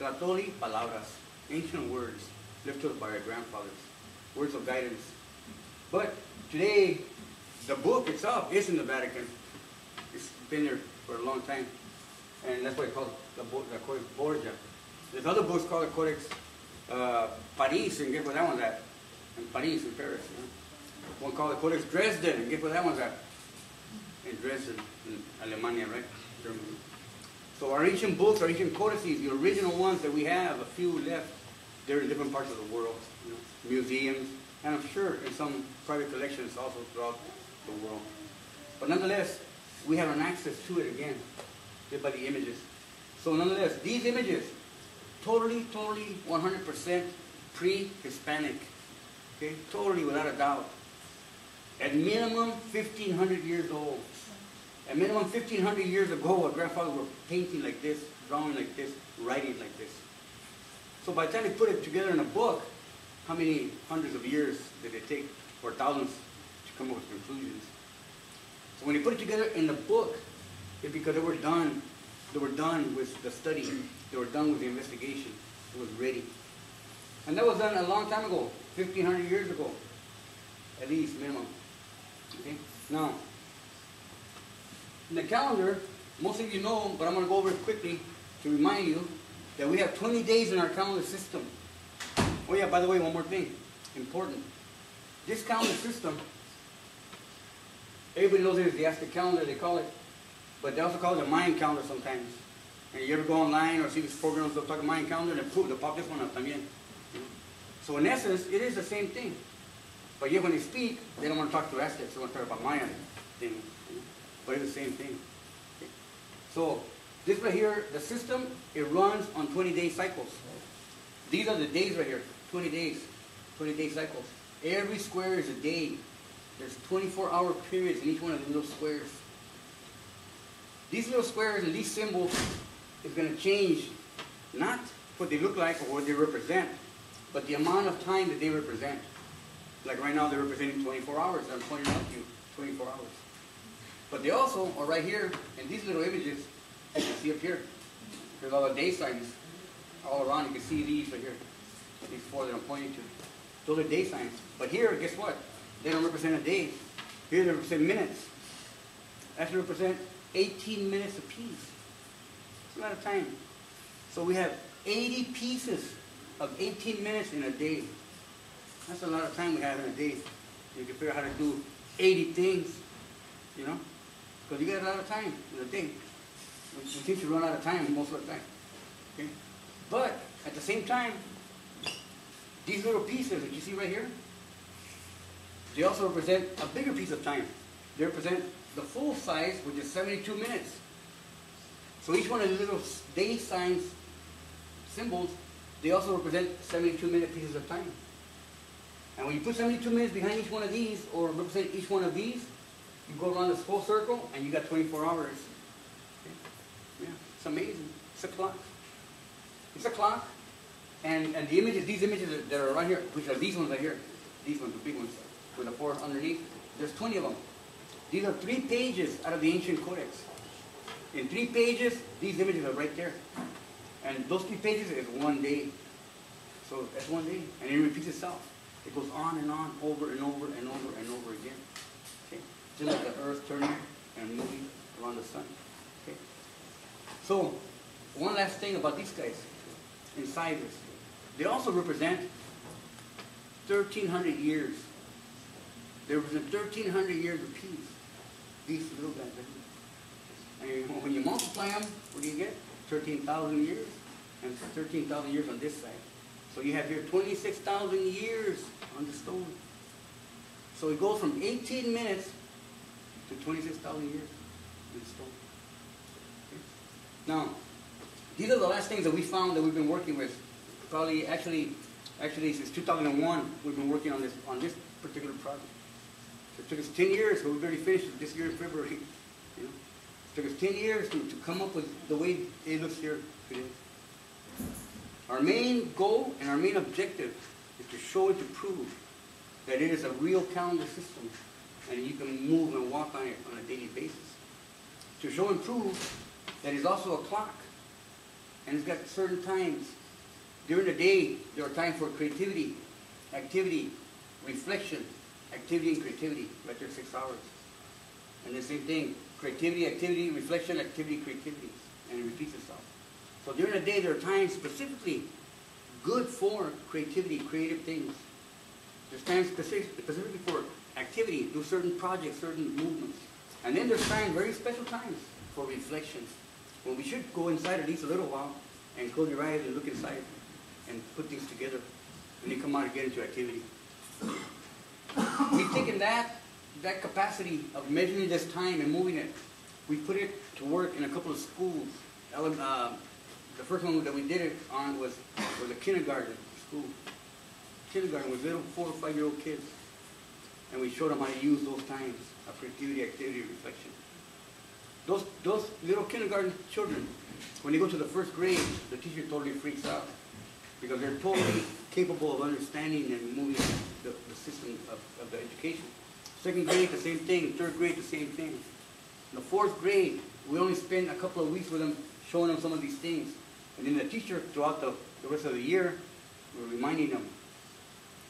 Tlatoli, palabras. Ancient words left to us by our grandfathers. Words of guidance. But today, the book itself is in the Vatican. It's been there for a long time. And that's why it's called the, the Codex Borgia. There's other books called the Codex uh, Paris, and guess where that one's at? In Paris, in Paris. You know? One called the Codex Dresden, and guess where that one's at? In Dresden, in Alemania, right? Germany. So our ancient books, our ancient codices, the original ones that we have, a few left, they're in different parts of the world, you know, museums, and I'm sure in some private collections also throughout the world. But nonetheless, we have an access to it again, just by the images. So nonetheless, these images, totally, totally, 100% pre-Hispanic, okay, totally without a doubt. At minimum, 1,500 years old. At minimum 1,500 years ago, our grandfathers were painting like this, drawing like this, writing like this. So by the time they put it together in a book, how many hundreds of years did it take, or thousands, to come up with conclusions? So when they put it together in the book, it's because they were done, they were done with the study, they were done with the investigation, it was ready. And that was done a long time ago, 1,500 years ago, at least minimum. Okay? Now, in the calendar, most of you know, but I'm going to go over it quickly to remind you that we have 20 days in our calendar system. Oh yeah, by the way, one more thing, important. This calendar system, everybody knows it as the Aztec calendar, they call it, but they also call it the Mayan calendar sometimes. And you ever go online or see these programs, they'll talk Mayan calendar, and poof, they'll pop this one up también. So in essence, it is the same thing. But yet when they speak, they don't want to talk to Aztecs, they want to talk about Mayan things. But it's the same thing. So this right here, the system, it runs on 20-day cycles. These are the days right here, 20 days, 20-day cycles. Every square is a day. There's 24-hour periods in each one of the little squares. These little squares and these symbols is going to change not what they look like or what they represent, but the amount of time that they represent. Like right now, they're representing 24 hours. I'm pointing out to you 24 hours. But they also are right here in these little images. You can see up here. There's all the day signs all around. You can see these right here. These four that I'm pointing to. Those are day signs. But here, guess what? They don't represent a day. Here they represent minutes. Actually represent 18 minutes apiece. It's a lot of time. So we have 80 pieces of 18 minutes in a day. That's a lot of time we have in a day. You can figure out how to do 80 things, you know? Because you got a lot of time in a day. Seem to run out of time most of the time. Okay? But at the same time, these little pieces that you see right here, they also represent a bigger piece of time. They represent the full size, which is 72 minutes. So each one of the little day signs, symbols, they also represent 72 minute pieces of time. And when you put 72 minutes behind each one of these, or represent each one of these, you go around this whole circle, and you got 24 hours. Okay? Yeah, it's amazing. It's a clock. It's a clock. And, and the images, these images that- that are right here, which are these ones right here, these ones, the big ones, with the four underneath, there's 20 of them. These are three pages out of the ancient codex. In three pages, these images are right there. And those three pages is one day. So that's one day. And it repeats itself. It goes on and on, over and over and over and over again. Okay? Just like the earth turning and moving around the sun. Okay? So, one last thing about these guys, incisors. They also represent 1,300 years. They represent 1,300 years of peace. These little guys. And when you multiply them, what do you get? 13,000 years. And 13,000 years on this side. So you have here 26,000 years on the stone. So it goes from 18 minutes to 26,000 years in the stone. Okay? Now, these are the last things that we found that we've been working with. Probably, actually, actually since 2001, we've been working on this on this particular project. It took us 10 years, but we've already finished this year in February. [LAUGHS] You know? It took us 10 years to, to come up with the way it looks here today. Our main goal and our main objective is to show and to prove that it is a real calendar system and you can move and walk on it on a daily basis. To show and prove that it's also a clock and it's got certain times. During the day, there are times for creativity, activity, reflection, activity and creativity, right there, six hours. And the same thing, creativity, activity, reflection, activity, creativity, and it repeats itself. So during the day, there are times specifically good for creativity, creative things. There's times specific, specifically for activity, do certain projects, certain movements. And then there's times, very special times, for reflections. When we should go inside at least a little while and close your eyes and look inside and put things together. And then come out and get into activity. We've taken that, that capacity of measuring this time and moving it, we put it to work in a couple of schools. Uh, The first one that we did it on was, was a kindergarten school. Kindergarten with little four or five-year-old kids. And we showed them how to use those times of creativity, activity, reflection. Those, those little kindergarten children, when they go to the first grade, the teacher totally freaks out because they're totally capable of understanding and moving the, the system of, of the education. Second grade, the same thing. Third grade, the same thing. In the fourth grade, we only spend a couple of weeks with them showing them some of these things. And then the teacher, throughout the, the rest of the year, we're reminding them.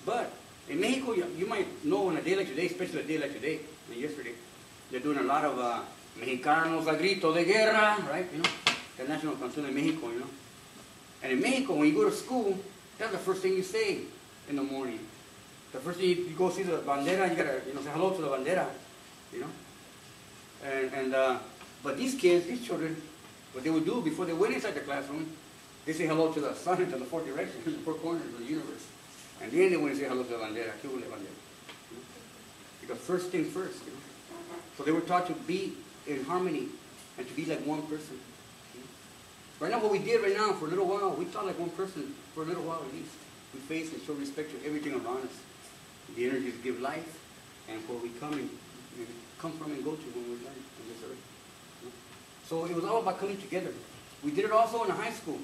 But in Mexico, you, you might know on a day like today, especially a day like today, and yesterday, they're doing a lot of uh, Mexicanos a grito de guerra, right? You know, the national canción de Mexico, you know. And in Mexico, when you go to school, that's the first thing you say in the morning. The first thing you, you go see the bandera, you gotta, you know, say hello to the bandera, you know. And, and uh, but these kids, these children, what they would do before they went inside the classroom, they say hello to the sun and to the four directions, [LAUGHS] the four corners of the universe. And then they went and say hello to the bandera, que bandera. Because first things first, you know. So they were taught to be in harmony and to be like one person. Right now, what we did right now, for a little while, we taught like one person for a little while at least. We face and show respect to everything around us. The energies give life, and where we come and come from and go to when we're done on this earth. So it was all about coming together. We did it also in a high school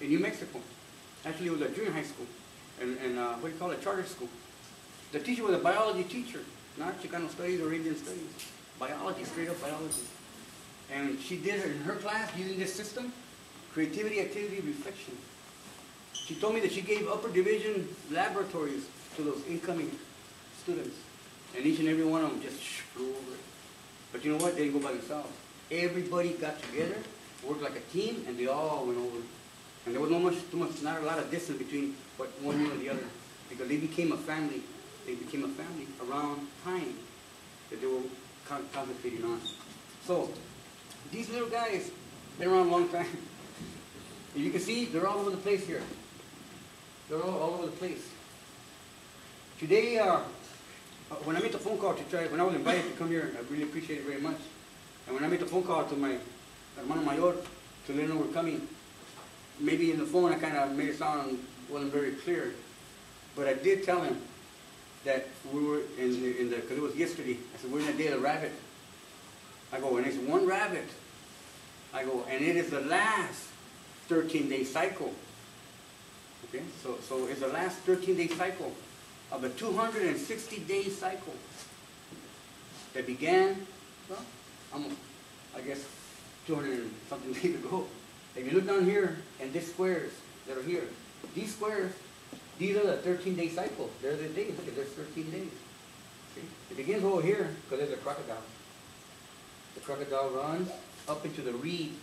in New Mexico. Actually, it was a junior high school, and, and uh, what do you call it, charter school. The teacher was a biology teacher, not Chicano studies or Indian studies. Biology, straight up biology. And she did it in her class using this system, creativity, activity, reflection. She told me that she gave upper division laboratories to those incoming students. And each and every one of them just flew over it. But you know what? They didn't go by themselves. Everybody got together, worked like a team, and they all went over. And there was no much, too much, not a lot of distance between what one knew and the other. Because they became a family. They became a family around time that they were con- concentrating on. So, these little guys, been around a long time. [LAUGHS] And you can see they're all over the place here. They're all, all over the place. Today, uh, uh, when I made the phone call to try, when I was invited to come here, I really appreciate it very much. And when I made the phone call to my hermano mayor to let him know we're coming, maybe in the phone I kind of made it sound wasn't very clear, but I did tell him that we were in the, in the, because it was yesterday, I said, we're in the day of the rabbit. I go, and it's one rabbit. I go, and it is the last 13-day cycle. Okay, so, so it's the last 13-day cycle of a 260-day cycle that began, well, I guess, 200 and something [LAUGHS] days ago. If you look down here, and these squares that are here, these squares These are the thirteen day cycle. They're the days. Look there's thirteen days. See? It begins over here because there's a crocodile. The crocodile runs up into the reed.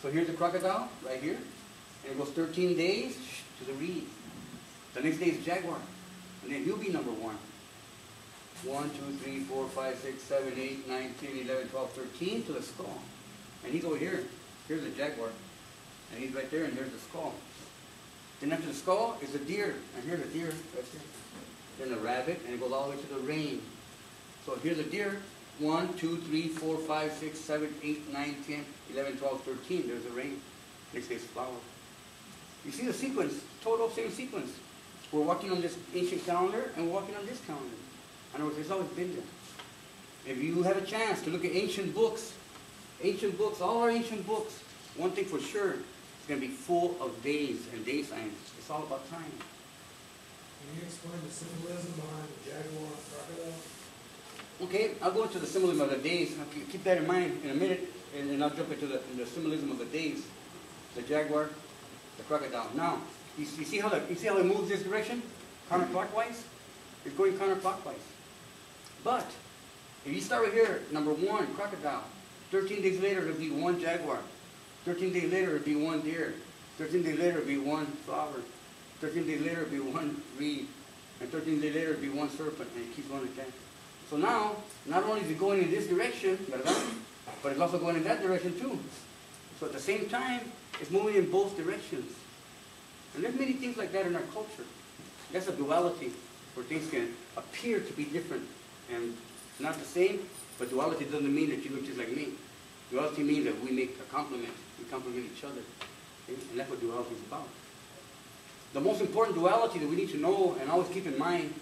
So here's the crocodile right here. And it goes 13 days to the reed. The next day is jaguar. And then he'll be number one. 1, 2, 3, 4, 5, 6, 7, 8, 9, 10, 11, 12, 13 to the skull. And he's over here. Here's the jaguar. And he's right there, and there's the skull. Then after the skull is the deer. And here's the deer right there. Then the rabbit, and it goes all the way to the rain. So here's the deer. 1, 2, 3, 4, 5, 6, 7, 8, 9, 10, 11, 12, 13. There's the rain. Next day's flower. You see the sequence, total same sequence. We're walking on this ancient calendar, and we're walking on this calendar. In other words, it's always been there. If you have a chance to look at ancient books, ancient books, all our ancient books, one thing for sure, it's going to be full of days and day signs. It's all about time. Can you explain the symbolism behind the jaguar and crocodile? Okay, I'll go into the symbolism of the days. I'll keep- that in mind in a minute, and then I'll jump into the, the symbolism of the days. The jaguar, the crocodile. Now, you, you see how the, you see how it moves this direction, counterclockwise. It's going counterclockwise. But if you start right here, number one, crocodile. Thirteen days later, it'll be one jaguar. Thirteen days later, it'll be one deer. Thirteen days later, it'll be one flower. Thirteen days later, it'll be one reed. And thirteen days later, it'll be one serpent, and it keeps going that. So now, not only is it going in this direction, but it's also going in that direction too. So at the same time, it's moving in both directions. And there's many things like that in our culture. That's a duality, where things can appear to be different and not the same, but duality doesn't mean that you look just like me. Duality means that we make a complement, we complement each other. Okay? And that's what duality is about. The most important duality that we need to know and always keep in mind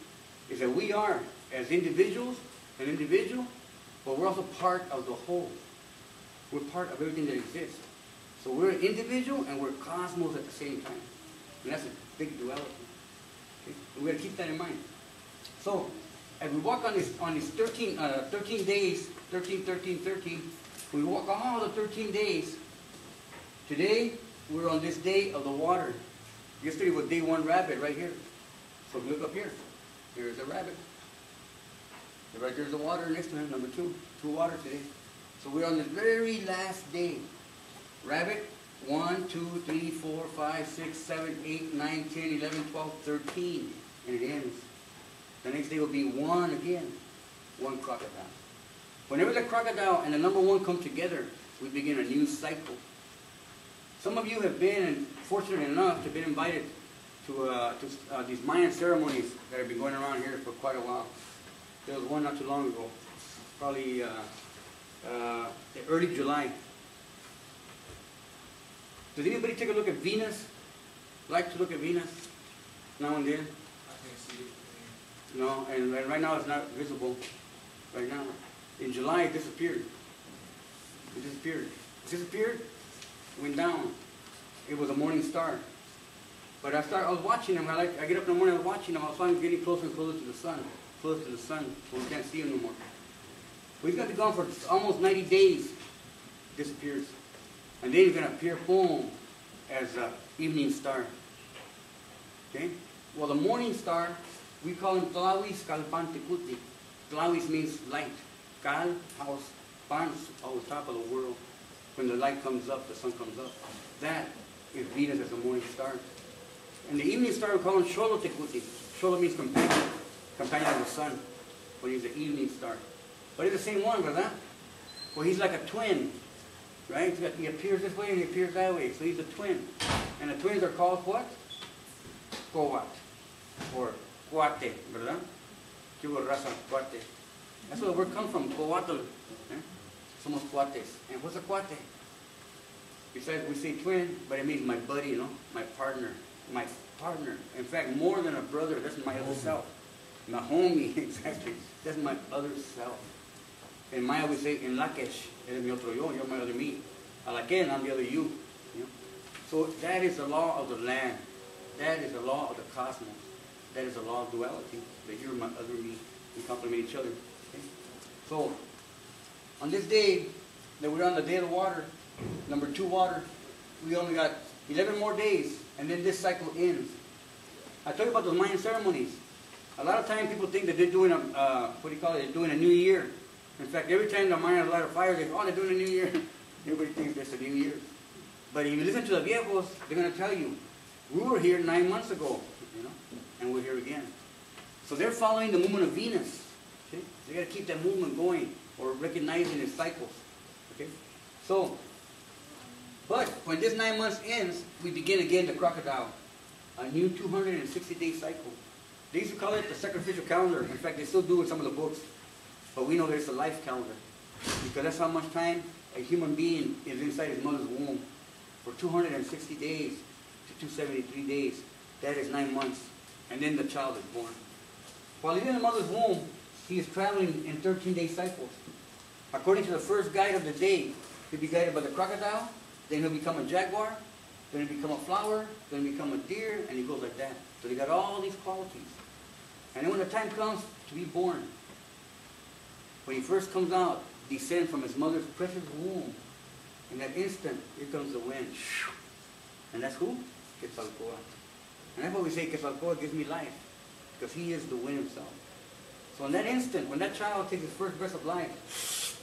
is that we are, as individuals, an individual, but we're also part of the whole. We're part of everything that exists. So we're an individual and we're cosmos at the same time. And that's a big duality. Okay? We gotta keep that in mind. So, as we walk on this on these 13, uh, 13 days, 13, 13, 13, we walk all the 13 days. Today, we're on this day of the water. Yesterday was day one rabbit right here. So look up here. Here's a rabbit. And Right there's the water next to him, number two. Two water today. So we're on the very last day. Rabbit, 1, 2, 3, 4, 5, 6, 7, 8, 9, 10, 11, 12, 13. And it ends. The next day will be one again. One crocodile. Whenever the crocodile and the number one come together, we begin a new cycle. Some of you have been fortunate enough to been invited to, uh, to uh, these Mayan ceremonies that have been going around here for quite a while. There was one not too long ago, probably uh, uh, early July. Does anybody take a look at Venus? Like to look at Venus now and then? See. No, and right- now it's not visible. Right now, in July it disappeared. It disappeared. It disappeared. Went down. It was a morning star. But I start. I was watching them. I like. I get up in the morning. I was watching them. I was finally getting closer and closer to the sun. Closer to the sun. So we can't see him no more. But he's gonna be gone for almost 90 days. Disappears. And then he's gonna appear, boom, as a evening star. Okay? Well, the morning star, we call him Tlawis Kalpantikuti. Tlawis means light. Kal, house, pans, on top of the world. When the light comes up, the sun comes up. That is Venus as the morning star. And the evening star, we call him Sholotikuti. Sholo means companion, companion of the sun. When he's the evening star. But he's the same one, brother. Well, he's like a twin, right? He appears this way and he appears that way. So he's a twin. And the twins are called what? Coat or cuate, ¿verdad? ¿Qué hubo raza? Cuate. That's where the word comes from, coatl. Eh? Somos cuates. And what's a cuate? Besides, we say twin, but it means my buddy, you know, my partner, my partner. In fact, more than a brother, that's my other self. My homie, [LAUGHS] exactly. That's my other self. In Maya, we say, en Lakesh, eres mi otro yo, you're my other me. Alaken, I'm the other you. you know? So that is the law of the land. That is the law of the cosmos. That is a law of duality. That you're my other me. We complement each other. Okay? So, on this day that we're on the day of the water, number two water, we only got 11 more days, and then this cycle ends. I told you about those Mayan ceremonies. A lot of times people think that they're doing a, uh, what do you call it, they're doing a new year. In fact, every time the Mayans light a fire, they go, oh, they're doing a new year. [LAUGHS] Everybody thinks it's a new year. But if you listen to the viejos, they're going to tell you, we were here nine months ago, you know, and we're here again. So they're following the movement of Venus. Okay? They got to keep that movement going or recognizing its cycles. Okay? So, but when this nine months ends, we begin again the crocodile, a new 260 day cycle. They used to call it the sacrificial calendar. In fact, they still do in some of the books. But we know there's a life calendar. Because that's how much time a human being is inside his mother's womb. For 260 days to 273 days. That is nine months. And then the child is born. While he's in the mother's womb, he is traveling in 13-day cycles. According to the first guide of the day, he'll be guided by the crocodile, then he'll become a jaguar, then he'll become a flower, then he'll become a deer, and he goes like that. So they got all these qualities. And then when the time comes to be born, when he first comes out, descend from his mother's precious womb, in that instant, here comes the wind. And that's who? Quetzalcoatl. And that's why we say Quetzalcoatl gives me life, because he is the wind himself. So in that instant, when that child takes his first breath of life,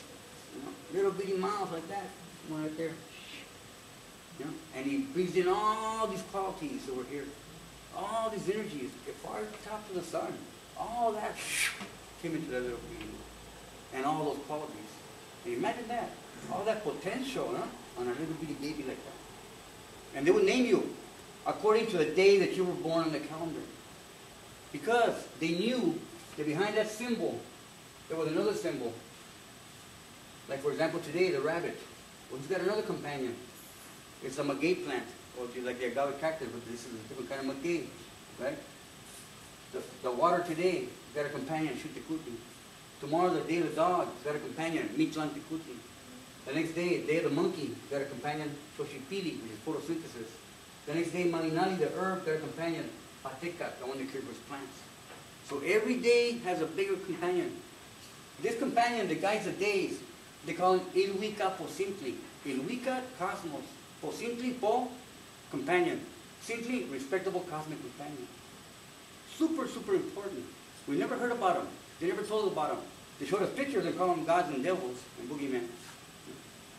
you know, little bitty mouth like that, one right there, you know, and he breathes in all these qualities over here, all these energies, far top to the sun, all that came into that little baby, and all those qualities. And imagine that, all that potential, huh, on a little bitty baby like that. And they would name you according to the day that you were born on the calendar. Because they knew that behind that symbol, there was another symbol. Like for example today, the rabbit. Well, he's got another companion. It's a maguey plant, or like the agave cactus, but this is a different kind of maguey, right? The, the water today got a companion, Shutikuti. Tomorrow, the day of the dog, got a companion, Mitlantikuti. The next day, day of the monkey, got a companion, Xochipilli, which is photosynthesis. The next day, Malinali, the herb, their companion, Pateca, the one that cures plants. So every day has a bigger companion. This companion that guides the days, they call him Ilwika po simpli. Ilwika, cosmos. Po simply, po, companion. Simply, respectable cosmic companion. Super, super important. We never heard about them. They never told us about them. They showed us pictures and called them gods and devils and boogeymen.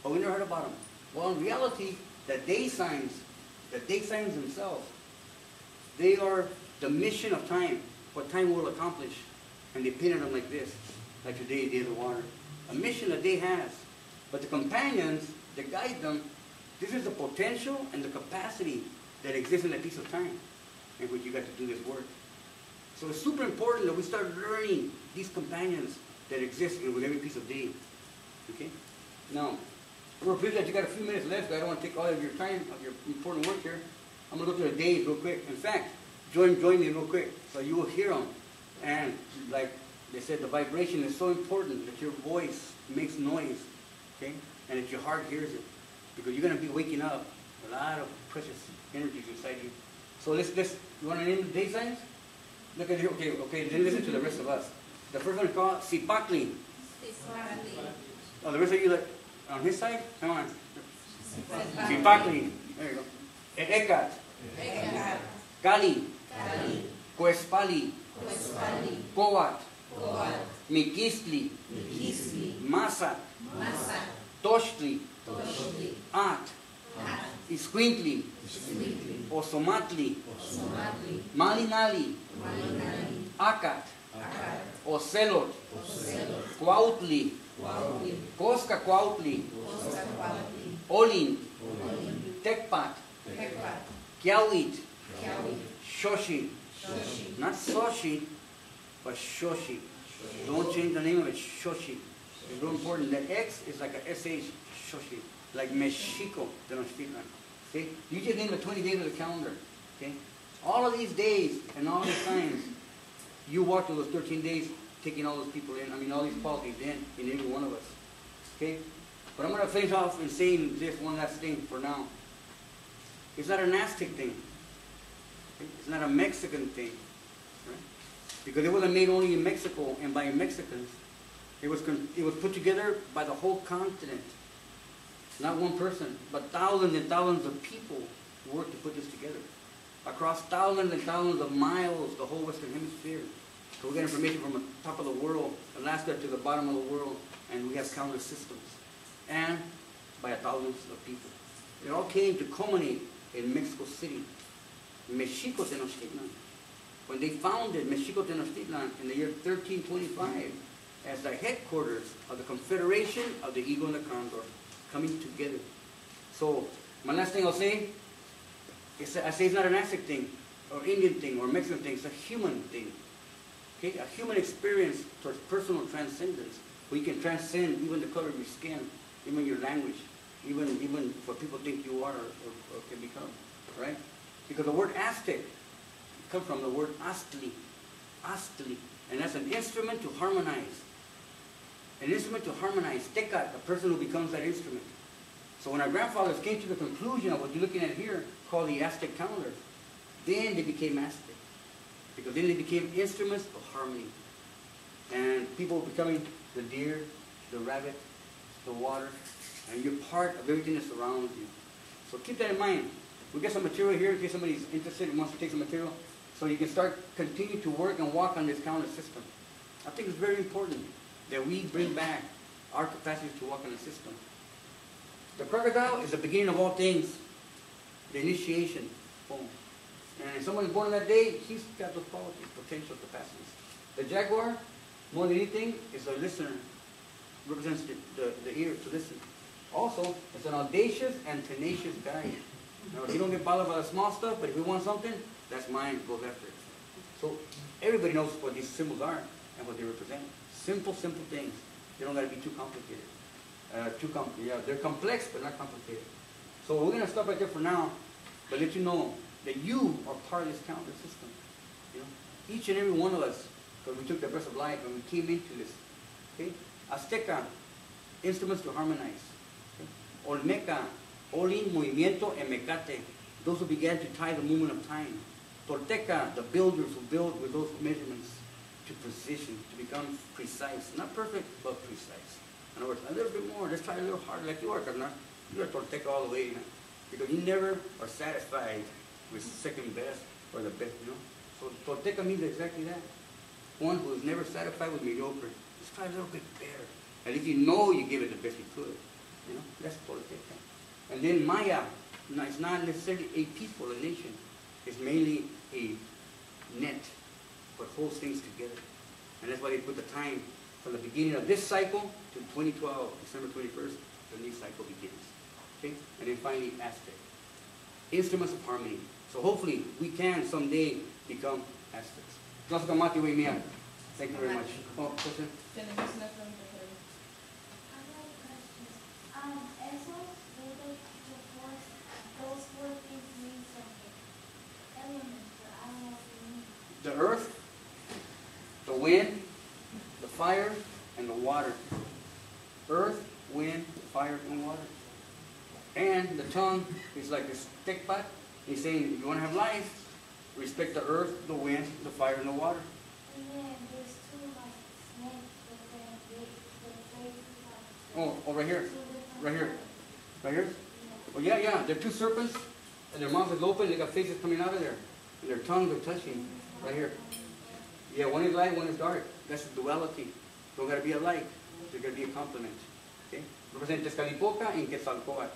But we never heard about them. Well, in reality, the day signs, the day signs themselves, they are the mission of time, what time will accomplish. And they painted them like this, like today, Day of the Water. A mission that they has. But the companions that guide them, this is the potential and the capacity that exists in a piece of time in which you got to do this work. So it's super important that we start learning these companions that exist with every piece of day. Okay? Now, we're busy that you got a few minutes left, I don't want to take all of your time, of your important work here. I'm going to go through the days real quick. In fact, join, join me real quick so you will hear them. And like they said, the vibration is so important that your voice makes noise, okay? And that your heart hears it. Because you're going to be waking up a lot of precious energies inside you. So let's, let's, you want to name the day signs? Look at here, okay, okay, then listen to the rest of us. The first one is called Sipakli. Oh, the rest of you like, on his side? Come on. Sipakli. There you go. Ekat. Kali. Kali. Kuespali. Kowat. Kowat. Mikisli. Masa. Toshli. At. Isquintli. Isquintli. Osomatli. Malinali. Akat. Akat. Ocelot. Cuautli. Cosca Cuautli. Olin. Tecpat. Kiawit. Shoshi. Not Soshi, but Shoshi. Don't change the name of it, Shoshi. It's real important. The X is like a SH, Shoshi. Like Mexico, They don't speak like Okay? You just name the 20 days of the calendar. Okay? All of these days and all these times, you walk through those 13 days taking all those people in, I mean, all these qualities in, in every one of us. Okay? But I'm going to finish off in saying this one last thing for now. It's not an Aztec thing. It's not a Mexican thing. Right? Because it wasn't made only in Mexico and by Mexicans. It was, it was put together by the whole continent. Not one person, but thousands and thousands of people worked to put this together. across thousands and thousands of miles, the whole Western Hemisphere. So we get information from the top of the world, Alaska to the bottom of the world, and we have countless systems. And by thousands of people. It all came to culminate in Mexico City, Mexico Tenochtitlan. When they founded Mexico Tenochtitlan in the year 1325 as the headquarters of the Confederation of the Eagle and the Condor coming together. So, my last thing I'll say is I say it's not an Aztec thing, or Indian thing, or Mexican thing, it's a human thing. A human experience towards personal transcendence. We can transcend even the color of your skin, even your language, even even what people think you are or, or can become, right? Because the word Aztec comes from the word Aztli, Aztli, and that's an instrument to harmonize. An instrument to harmonize. Tecat, the person who becomes that instrument. So when our grandfathers came to the conclusion of what you're looking at here, called the Aztec calendar, then they became Aztec. Because then they became instruments of harmony. And people becoming the deer, the rabbit, the water, and you're part of everything that surrounds you. So keep that in mind. We got some material here in case somebody's interested and wants to take some material. So you can start, continue to work and walk on this counter system. I think it's very important that we bring back our capacity to walk on the system. The crocodile is the beginning of all things, the initiation. Boom. And if someone's born that day, he's got those qualities, potential capacities. The jaguar, more than anything, is a listener. Represents the, the, the ear to listen. Also, it's an audacious and tenacious guy. You he don't get bothered by the small stuff, but if he wants something, that's mine, goes after it. So everybody knows what these symbols are and what they represent. Simple, simple things. They don't gotta be too complicated. Uh, too com yeah, they're complex, but not complicated. So we're gonna stop right there for now, but let you know that you are part of this calendar system. You know, each and every one of us, because we took the breath of life and we came into this. Okay, Azteca, instruments to harmonize. Okay? Olmeca, Olin, movimiento, and mecate, those who began to tie the movement of time. Tolteca, the builders who build with those measurements to precision, to become precise. Not perfect, but precise. In other words, a little bit more, just try a little harder like you are, because you're a Tolteca all the way, because you never are satisfied with second best or the best, you know? So Tolteca means exactly that. One who is never satisfied with mediocre. Just try a little bit better. At least you know you give it the best you could. You know, that's Tolteca. And then Maya, no, it's not necessarily a people, a nation. It's mainly a net that holds things together. And that's why they put the time from the beginning of this cycle to 2012, December 21st, the new cycle begins. Okay? And then finally, Aztec. Instruments of harmony. So hopefully we can someday become Aztecs. Nos Kamati Mia. Thank you very much. Oh, question? Tenemos una pregunta por ahí. I have questions. Um, esos, those, the four, those four things something. Elements, but I don't know what they mean. The earth, the wind, the fire, and the water. Earth, wind, fire, and water. And the tongue is like a stick butt. He's saying, if you want to have life, respect the earth, the wind, the fire, and the water. And then there's two like snakes, but then they, the faces are. Oh, oh, right here, right here. right here. Yeah. Well, yeah, yeah, they're two serpents, and their mouths are open, they got faces coming out of there. And their tongues are touching, right here. Yeah, one is light, one is dark. That's duality. Don't gotta be alike. They're gonna be a complement. Okay? Represent Tezcatlipoca and Quetzalcoatl,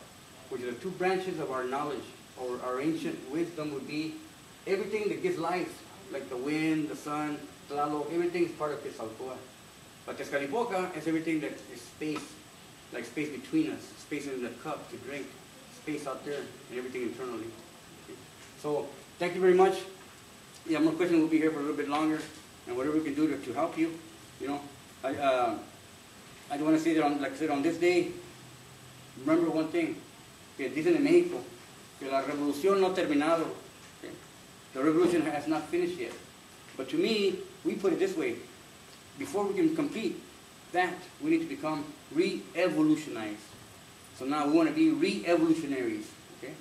which are the two branches of our knowledge, or our ancient wisdom would be everything that gives life, like the wind, the sun, Tlaloc, everything is part of Quetzalcoatl. But Tezcatlipoca is everything that is space, like space between us, space in the cup to drink, space out there, and everything internally. Okay? So, thank you very much. Yeah, more questions. We'll be here for a little bit longer, and whatever we can do to, to help you, you know. I, uh, I do want to say that, on, like I said, on this day, remember one thing, que dicen en México, que la revolución no ha terminado. okay? The revolution has not finished yet. But to me, we put it this way, before we can complete that, we need to become re-evolutionized. So now we want to be re-evolutionaries, okay?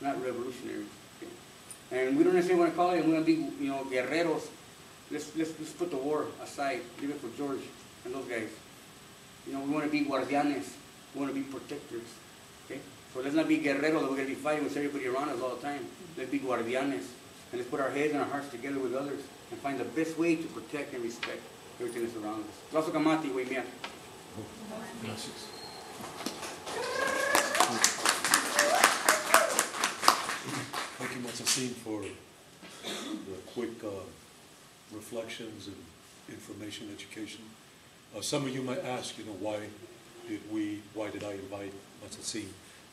Not revolutionaries. Okay? And we don't necessarily want to call it, we want to be, you know, guerreros. Let's, let's, let's put the war aside, leave it for George and those guys. You know, we want to be guardianes. We want to be protectors. Okay? So let's not be guerreros that we're going to be fighting with everybody around us all the time. Let's be guardianes. And let's put our heads and our hearts together with others and find the best way to protect and respect everything that's around us. Tlazo Kamati, Huimea. Gracias. Thank you, Matsasin, for the quick uh, reflections and information education. Uh, Some of you might ask, you know, why did we, why did I invite Matsasin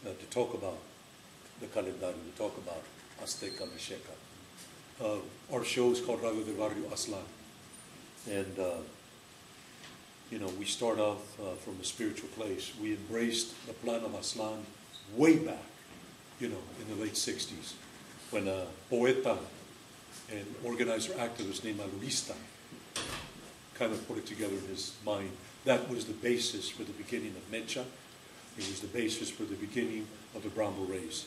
uh, to talk about the calendario, to talk about Azteca Mexica? Uh, Our show is called del Barrio Aztlan. And uh, you know, we start off uh, from a spiritual place. We embraced the plan of Aztlan way back, you know, in the late 60s, when a poeta and organizer activist named Alurista kind of put it together in his mind. That was the basis for the beginning of Mecha. It was the basis for the beginning of the Brown race.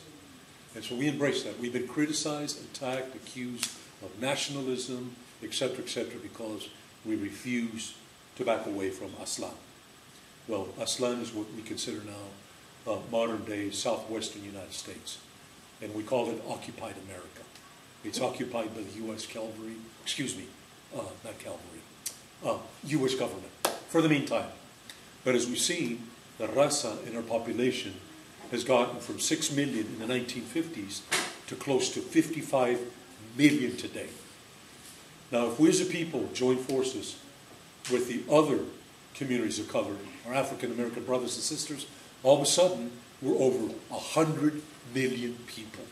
And so we embrace that. We've been criticized, attacked, accused of nationalism, et cetera, et cetera, because we refuse to back away from Aztlan. Well, Aztlan is what we consider now uh, modern day southwestern United States. And we call it occupied America. It's occupied by the U.S. cavalry, excuse me, uh, not cavalry, uh, U.S. government for the meantime. But as we've seen, the raza in our population has gotten from 6 million in the 1950s to close to 55 million today. Now, if we as a people join forces with the other communities of color, our African American brothers and sisters, all of a sudden we're over 100 million people.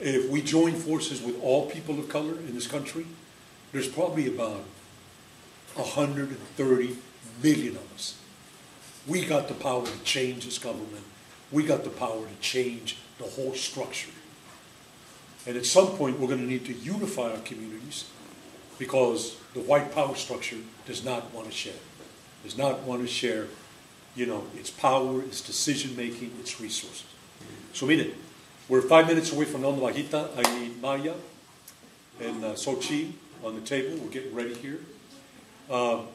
If we join forces with all people of color in this country, there's probably about 130 million of us. We got the power to change this government. We got the power to change the whole structure. And at some point, we're going to need to unify our communities because the white power structure does not want to share. Does not want to share, you know, its power, its decision making, its resources. So mire, we're five minutes away from Onda Bajita. I need Maya and uh, Xochi on the table. We're getting ready here. Um,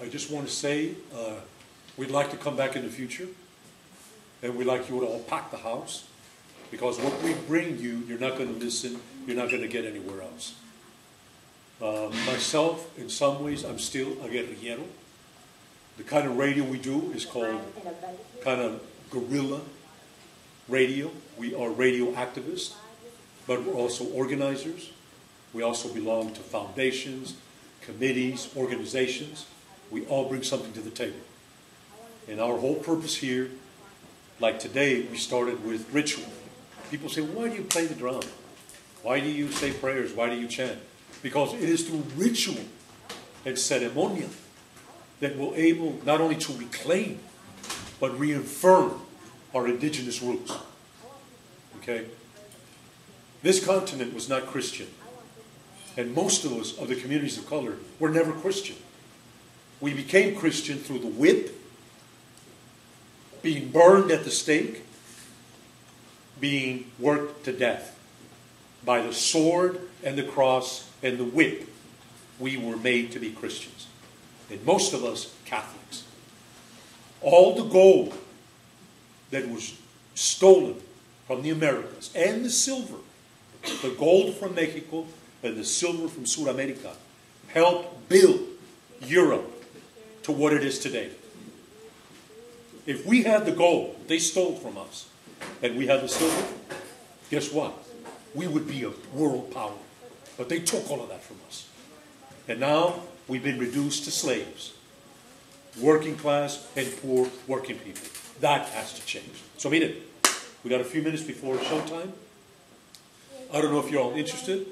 I just want to say uh, we'd like to come back in the future, and we'd like you to all pack the house because what we bring you, you're not going to listen. You're not going to get anywhere else. Uh, myself, in some ways, I'm still a guerrillero. The kind of radio we do is called kind of guerrilla radio. We are radio activists, but we're also organizers. We also belong to foundations, committees, organizations. We all bring something to the table. And our whole purpose here, like today, we started with ritual. People say, why do you play the drum? Why do you say prayers? Why do you chant? Because it is through ritual and ceremonial that we're able not only to reclaim, but reaffirm our indigenous roots. Okay? This continent was not Christian. And most of us, of the communities of color, were never Christian. We became Christian through the whip, being burned at the stake, being worked to death. By the sword and the cross and the whip, we were made to be Christians. And most of us, Catholics. All the gold that was stolen from the Americas and the silver, the gold from Mexico and the silver from South America, helped build Europe to what it is today. If we had the gold they stole from us and we had the silver, guess what? We would be a world power. But they took all of that from us. And now we've been reduced to slaves. Working class and poor working people. That has to change. So, it. We got a few minutes before showtime. I don't know if you're all interested,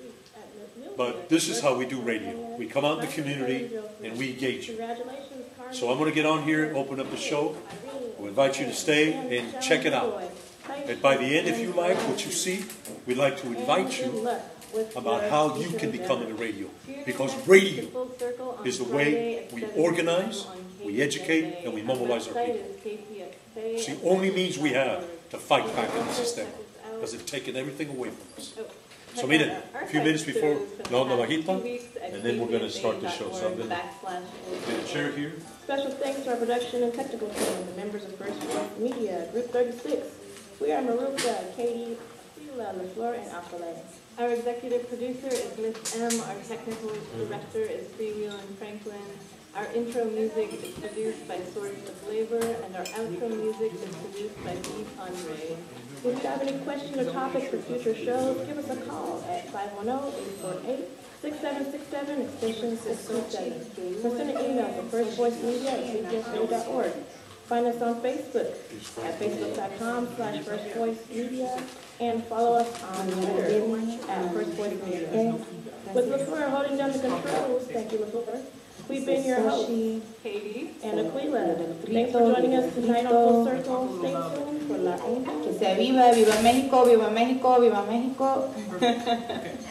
but this is how we do radio. We come out in the community and we engage you. So I'm going to get on here and open up the show. We invite you to stay and check it out. And by the end, if you like what you see, we'd like to invite you about how you can become in the radio. Because radio is the way we organize, we educate, and we mobilize our people. It's the only means we have to fight back in the system. Because it's taken everything away from us. So miren, a few minutes before La Onda Bajita, and then we're going to start the show. So I'm going to chair here. Special thanks to our production and technical team, the members of First Voice Media, Group 36. We are Maruka, Katie, Aquila, LaFleur, and Alcalay. Our executive producer is Miss M. Our technical director is Freewheeling Franklin. Our intro music is produced by Source of Labor, and our outro music is produced by Steve Andre. If you have any questions or topics for future shows, give us a call at 510-848-6767, extension 627. Or send an email to firstvoicemedia@cpsmedia.org. Find us on Facebook at facebook.com slash firstvoicemedia and follow us on Twitter at firstvoicemedia. Voice Media. With LaFleur holding down the controls, thank you, LaFleur. We've been your hosts, Katie. and Aquila. Thanks for joining us tonight on Full Circle. Stay tuned for La Onda. Que se viva, viva México, viva México, viva México. [LAUGHS]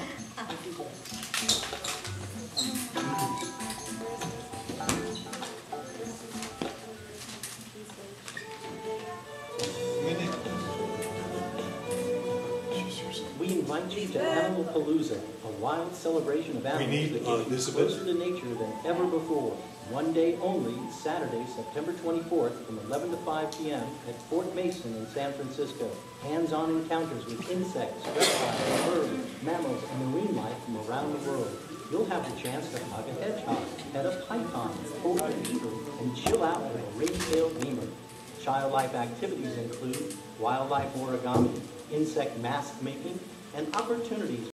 You to Animal Palooza, a wild celebration of animals need, that uh, gets you Elizabeth. closer to nature than ever before. One day only, Saturday, September 24th, from 11 to 5 p.m. at Fort Mason in San Francisco. Hands-on encounters with insects, reptiles, birds, mammals, and marine life from around the world. You'll have the chance to hug a hedgehog, pet a python, hold a beaver, and chill out with a ring-tailed lemur. Child life activities include wildlife origami, insect mask making, and opportunities